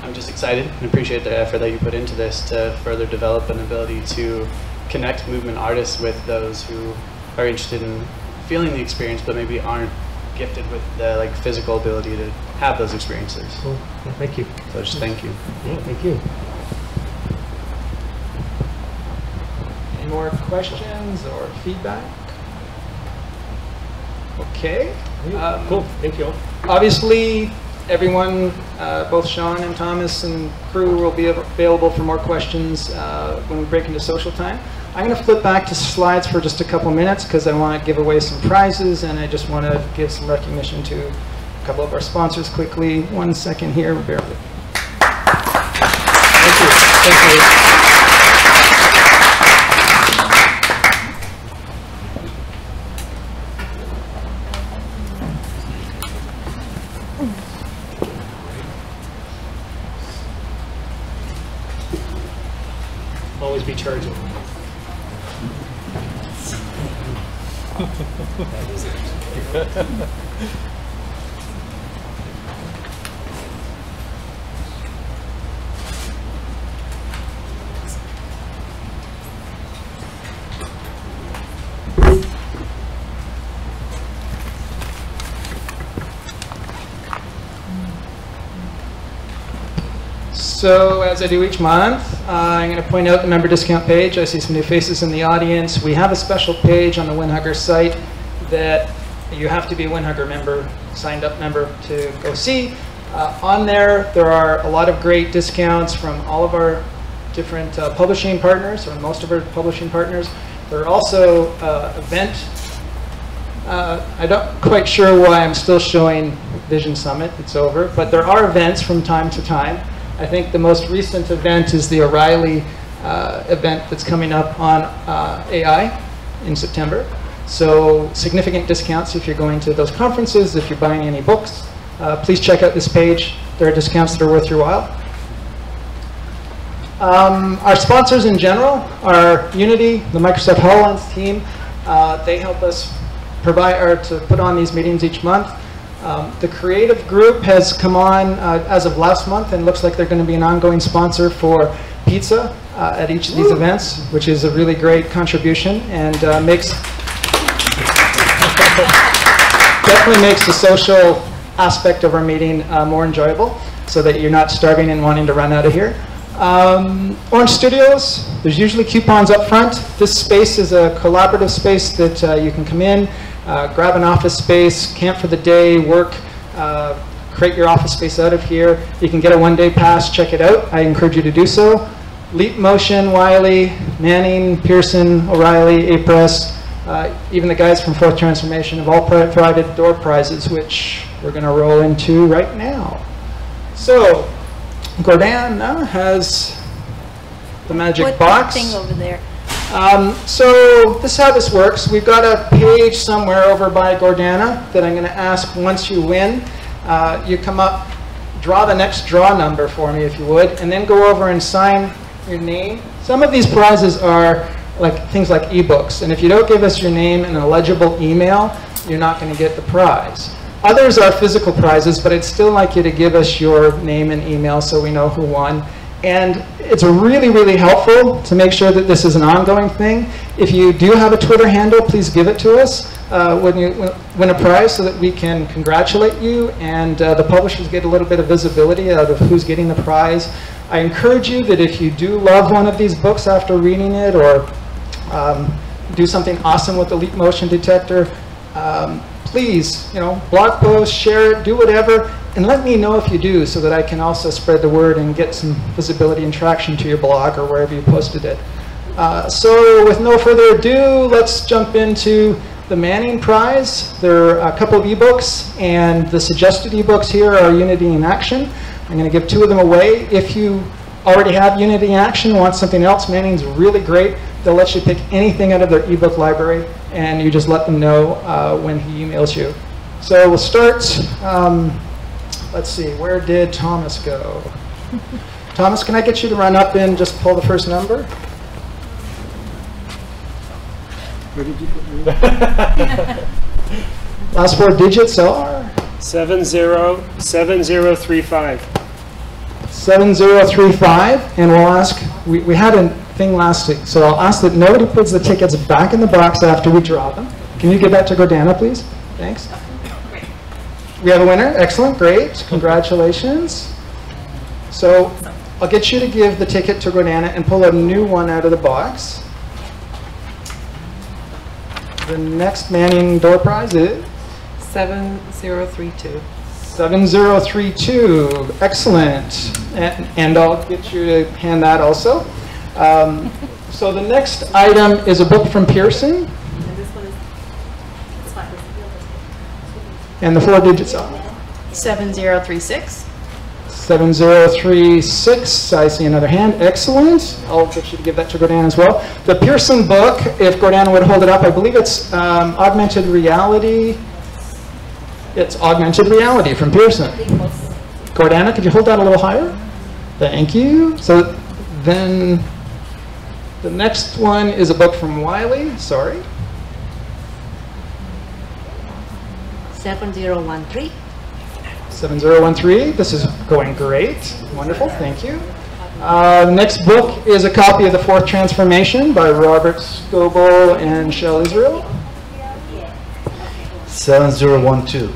I'm just excited and appreciate the effort that you put into this to further develop an ability to connect movement artists with those who are interested in feeling the experience, but maybe aren't gifted with the like physical ability to have those experiences. Cool. Yeah, thank you. So just thank you. Yeah, thank you. Any more questions or feedback? Okay. Um, cool. Thank you. Obviously, everyone, uh, both Sean and Thomas and crew will be available for more questions uh, when we break into social time. I'm going to flip back to slides for just a couple minutes because I want to give away some prizes and I just want to give some recognition to a couple of our sponsors quickly. One second here, me. Thank you. Thank you. Always be charging. that is it. So as I do each month, uh, I'm going to point out the member discount page. I see some new faces in the audience. We have a special page on the WinHUGR site that you have to be a WinHUGR member, signed up member to go see. Uh, on there, there are a lot of great discounts from all of our different uh, publishing partners, or most of our publishing partners. There are also uh, event uh, I'm not quite sure why I'm still showing Vision Summit. It's over. But there are events from time to time. I think the most recent event is the O'Reilly uh, event that's coming up on uh, AI in September. So significant discounts if you're going to those conferences, if you're buying any books. Uh, please check out this page. There are discounts that are worth your while. Um, our sponsors in general are Unity, the Microsoft HoloLens team. Uh, they help us provide or to put on these meetings each month. Um, the creative group has come on uh, as of last month and looks like they're going to be an ongoing sponsor for pizza uh, at each of these events, which is a really great contribution and uh, makes definitely makes the social aspect of our meeting uh, more enjoyable so that you're not starving and wanting to run out of here. Um, Orange Studios, there's usually coupons up front. This space is a collaborative space that uh, you can come in, uh, grab an office space, camp for the day, work, uh, create your office space out of here. You can get a one-day pass, check it out. I encourage you to do so. Leap Motion, Wiley, Manning, Pearson, O'Reilly, Apress, uh, even the guys from Fourth Transformation have all provided door prizes, which we're going to roll into right now. So, Gordana has the magic What box. thing over there? Um, so this is how this works. We've got a page somewhere over by Gordana that I'm going to ask once you win. Uh, you come up, draw the next draw number for me if you would, and then go over and sign your name. Some of these prizes are like things like ebooks, and if you don't give us your name and a legible email, you're not going to get the prize. Others are physical prizes, but I'd still like you to give us your name and email so we know who won. And it's really, really helpful to make sure that this is an ongoing thing. If you do have a Twitter handle, please give it to us uh, when you win a prize so that we can congratulate you and uh, the publishers get a little bit of visibility out of who's getting the prize. I encourage you that if you do love one of these books after reading it or um, do something awesome with the Leap Motion Detector, um, please, you know, blog post, share it, do whatever, and let me know if you do so that I can also spread the word and get some visibility and traction to your blog or wherever you posted it. Uh, so with no further ado, let's jump into the Manning Prize. There are a couple of ebooks, and the suggested ebooks here are Unity in Action. I'm going to give two of them away. If you already have Unity in Action, want something else, Manning's really great. They'll let you pick anything out of their ebook library, and you just let them know uh, when he emails you. So we'll start. Um, let's see, where did Thomas go? Thomas, can I get you to run up and just pull the first number? Where did you put me? Last four digits are? Seven zero, seven zero three five. 7035, and we'll ask, we, we had a thing last week, so I'll ask that nobody puts the tickets back in the box after we draw them. Can you give that to Gordana, please? Thanks. We have a winner, excellent, great, congratulations. So I'll get you to give the ticket to Gordana and pull a new one out of the box. The next Manning door prize is? 7032. 7032, excellent. And, and I'll get you to hand that also. Um, so the next item is a book from Pearson, and the four digits are 7036. 7036. I see another hand, excellent. I'll get you to give that to Gordana as well. The Pearson book, if Gordana would hold it up, I believe it's um, Augmented Reality. It's Augmented Reality from Pearson. Gordana, could you hold that a little higher? Thank you. So then the next one is a book from Wiley, sorry. 7013. 7013, this is going great. Wonderful, thank you. Uh, the next book is a copy of The Fourth Transformation by Robert Scoble and Shel Israel. 7012.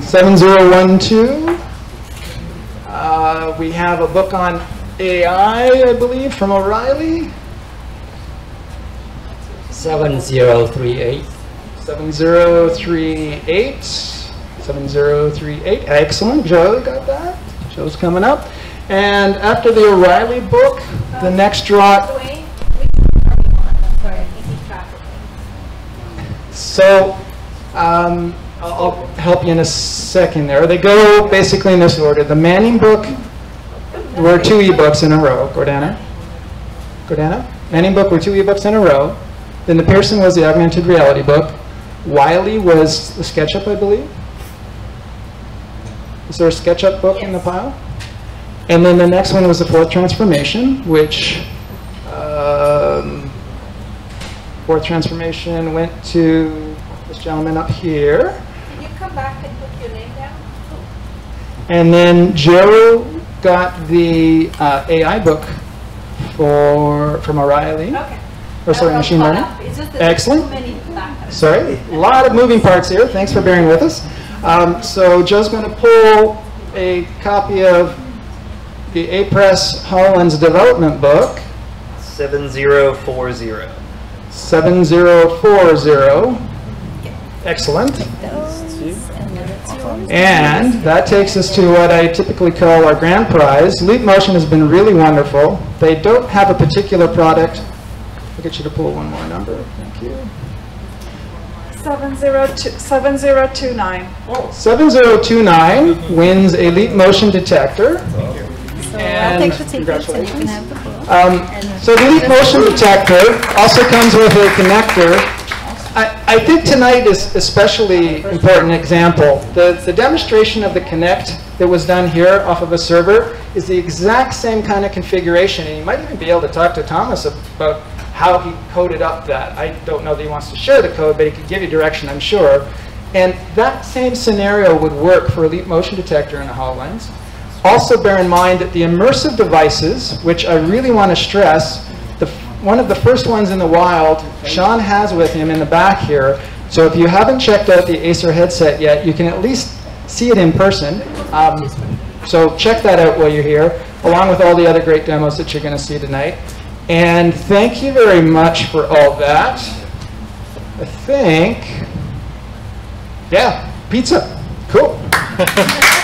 7012. Uh, we have a book on AI, I believe, from O'Reilly. 7038. 7038. 7038. Excellent. Joe got that. Joe's coming up. And after the O'Reilly book, the next draw. Sorry, I keep track of So um, I'll, I'll help you in a second there. They go basically in this order. The Manning book were two ebooks in a row. Gordana? Gordana? Manning book were two ebooks in a row. Then the Pearson was the augmented reality book. Wiley was the SketchUp, I believe. Is there a SketchUp book in the pile? And then the next one was the fourth transformation, which um, fourth transformation went to this gentleman up here. Can you come back and put your name down? And then Joe got the uh, AI book for from O'Reilly. Okay. Or sorry, machine learning. up. It's just that there's Excellent. too many backups. Sorry, a lot of moving parts here. Thanks for bearing with us. Um, so Joe's going to pull a copy of the Apress HoloLens development book, 7040. 7040. Excellent. And that takes us to what I typically call our grand prize. Leap Motion has been really wonderful. They don't have a particular product. I'll get you to pull one more number. Thank you. 702 7029. 7029 wins a Leap Motion detector. So I'll And take the tickets you the book. Um, so the Leap Motion detector also comes with a connector. I, I think tonight is especially important example. The, the demonstration of the Kinect that was done here off of a server is the exact same kind of configuration. And you might even be able to talk to Thomas about how he coded up that. I don't know that he wants to share the code, but he could give you direction, I'm sure. And that same scenario would work for a Leap Motion detector in a HoloLens. Also bear in mind that the immersive devices, which I really want to stress, the, one of the first ones in the wild, Sean has with him in the back here. So if you haven't checked out the Acer headset yet, you can at least see it in person. Um, so check that out while you're here, along with all the other great demos that you're going to see tonight. And thank you very much for all that. I think, yeah, pizza. Cool.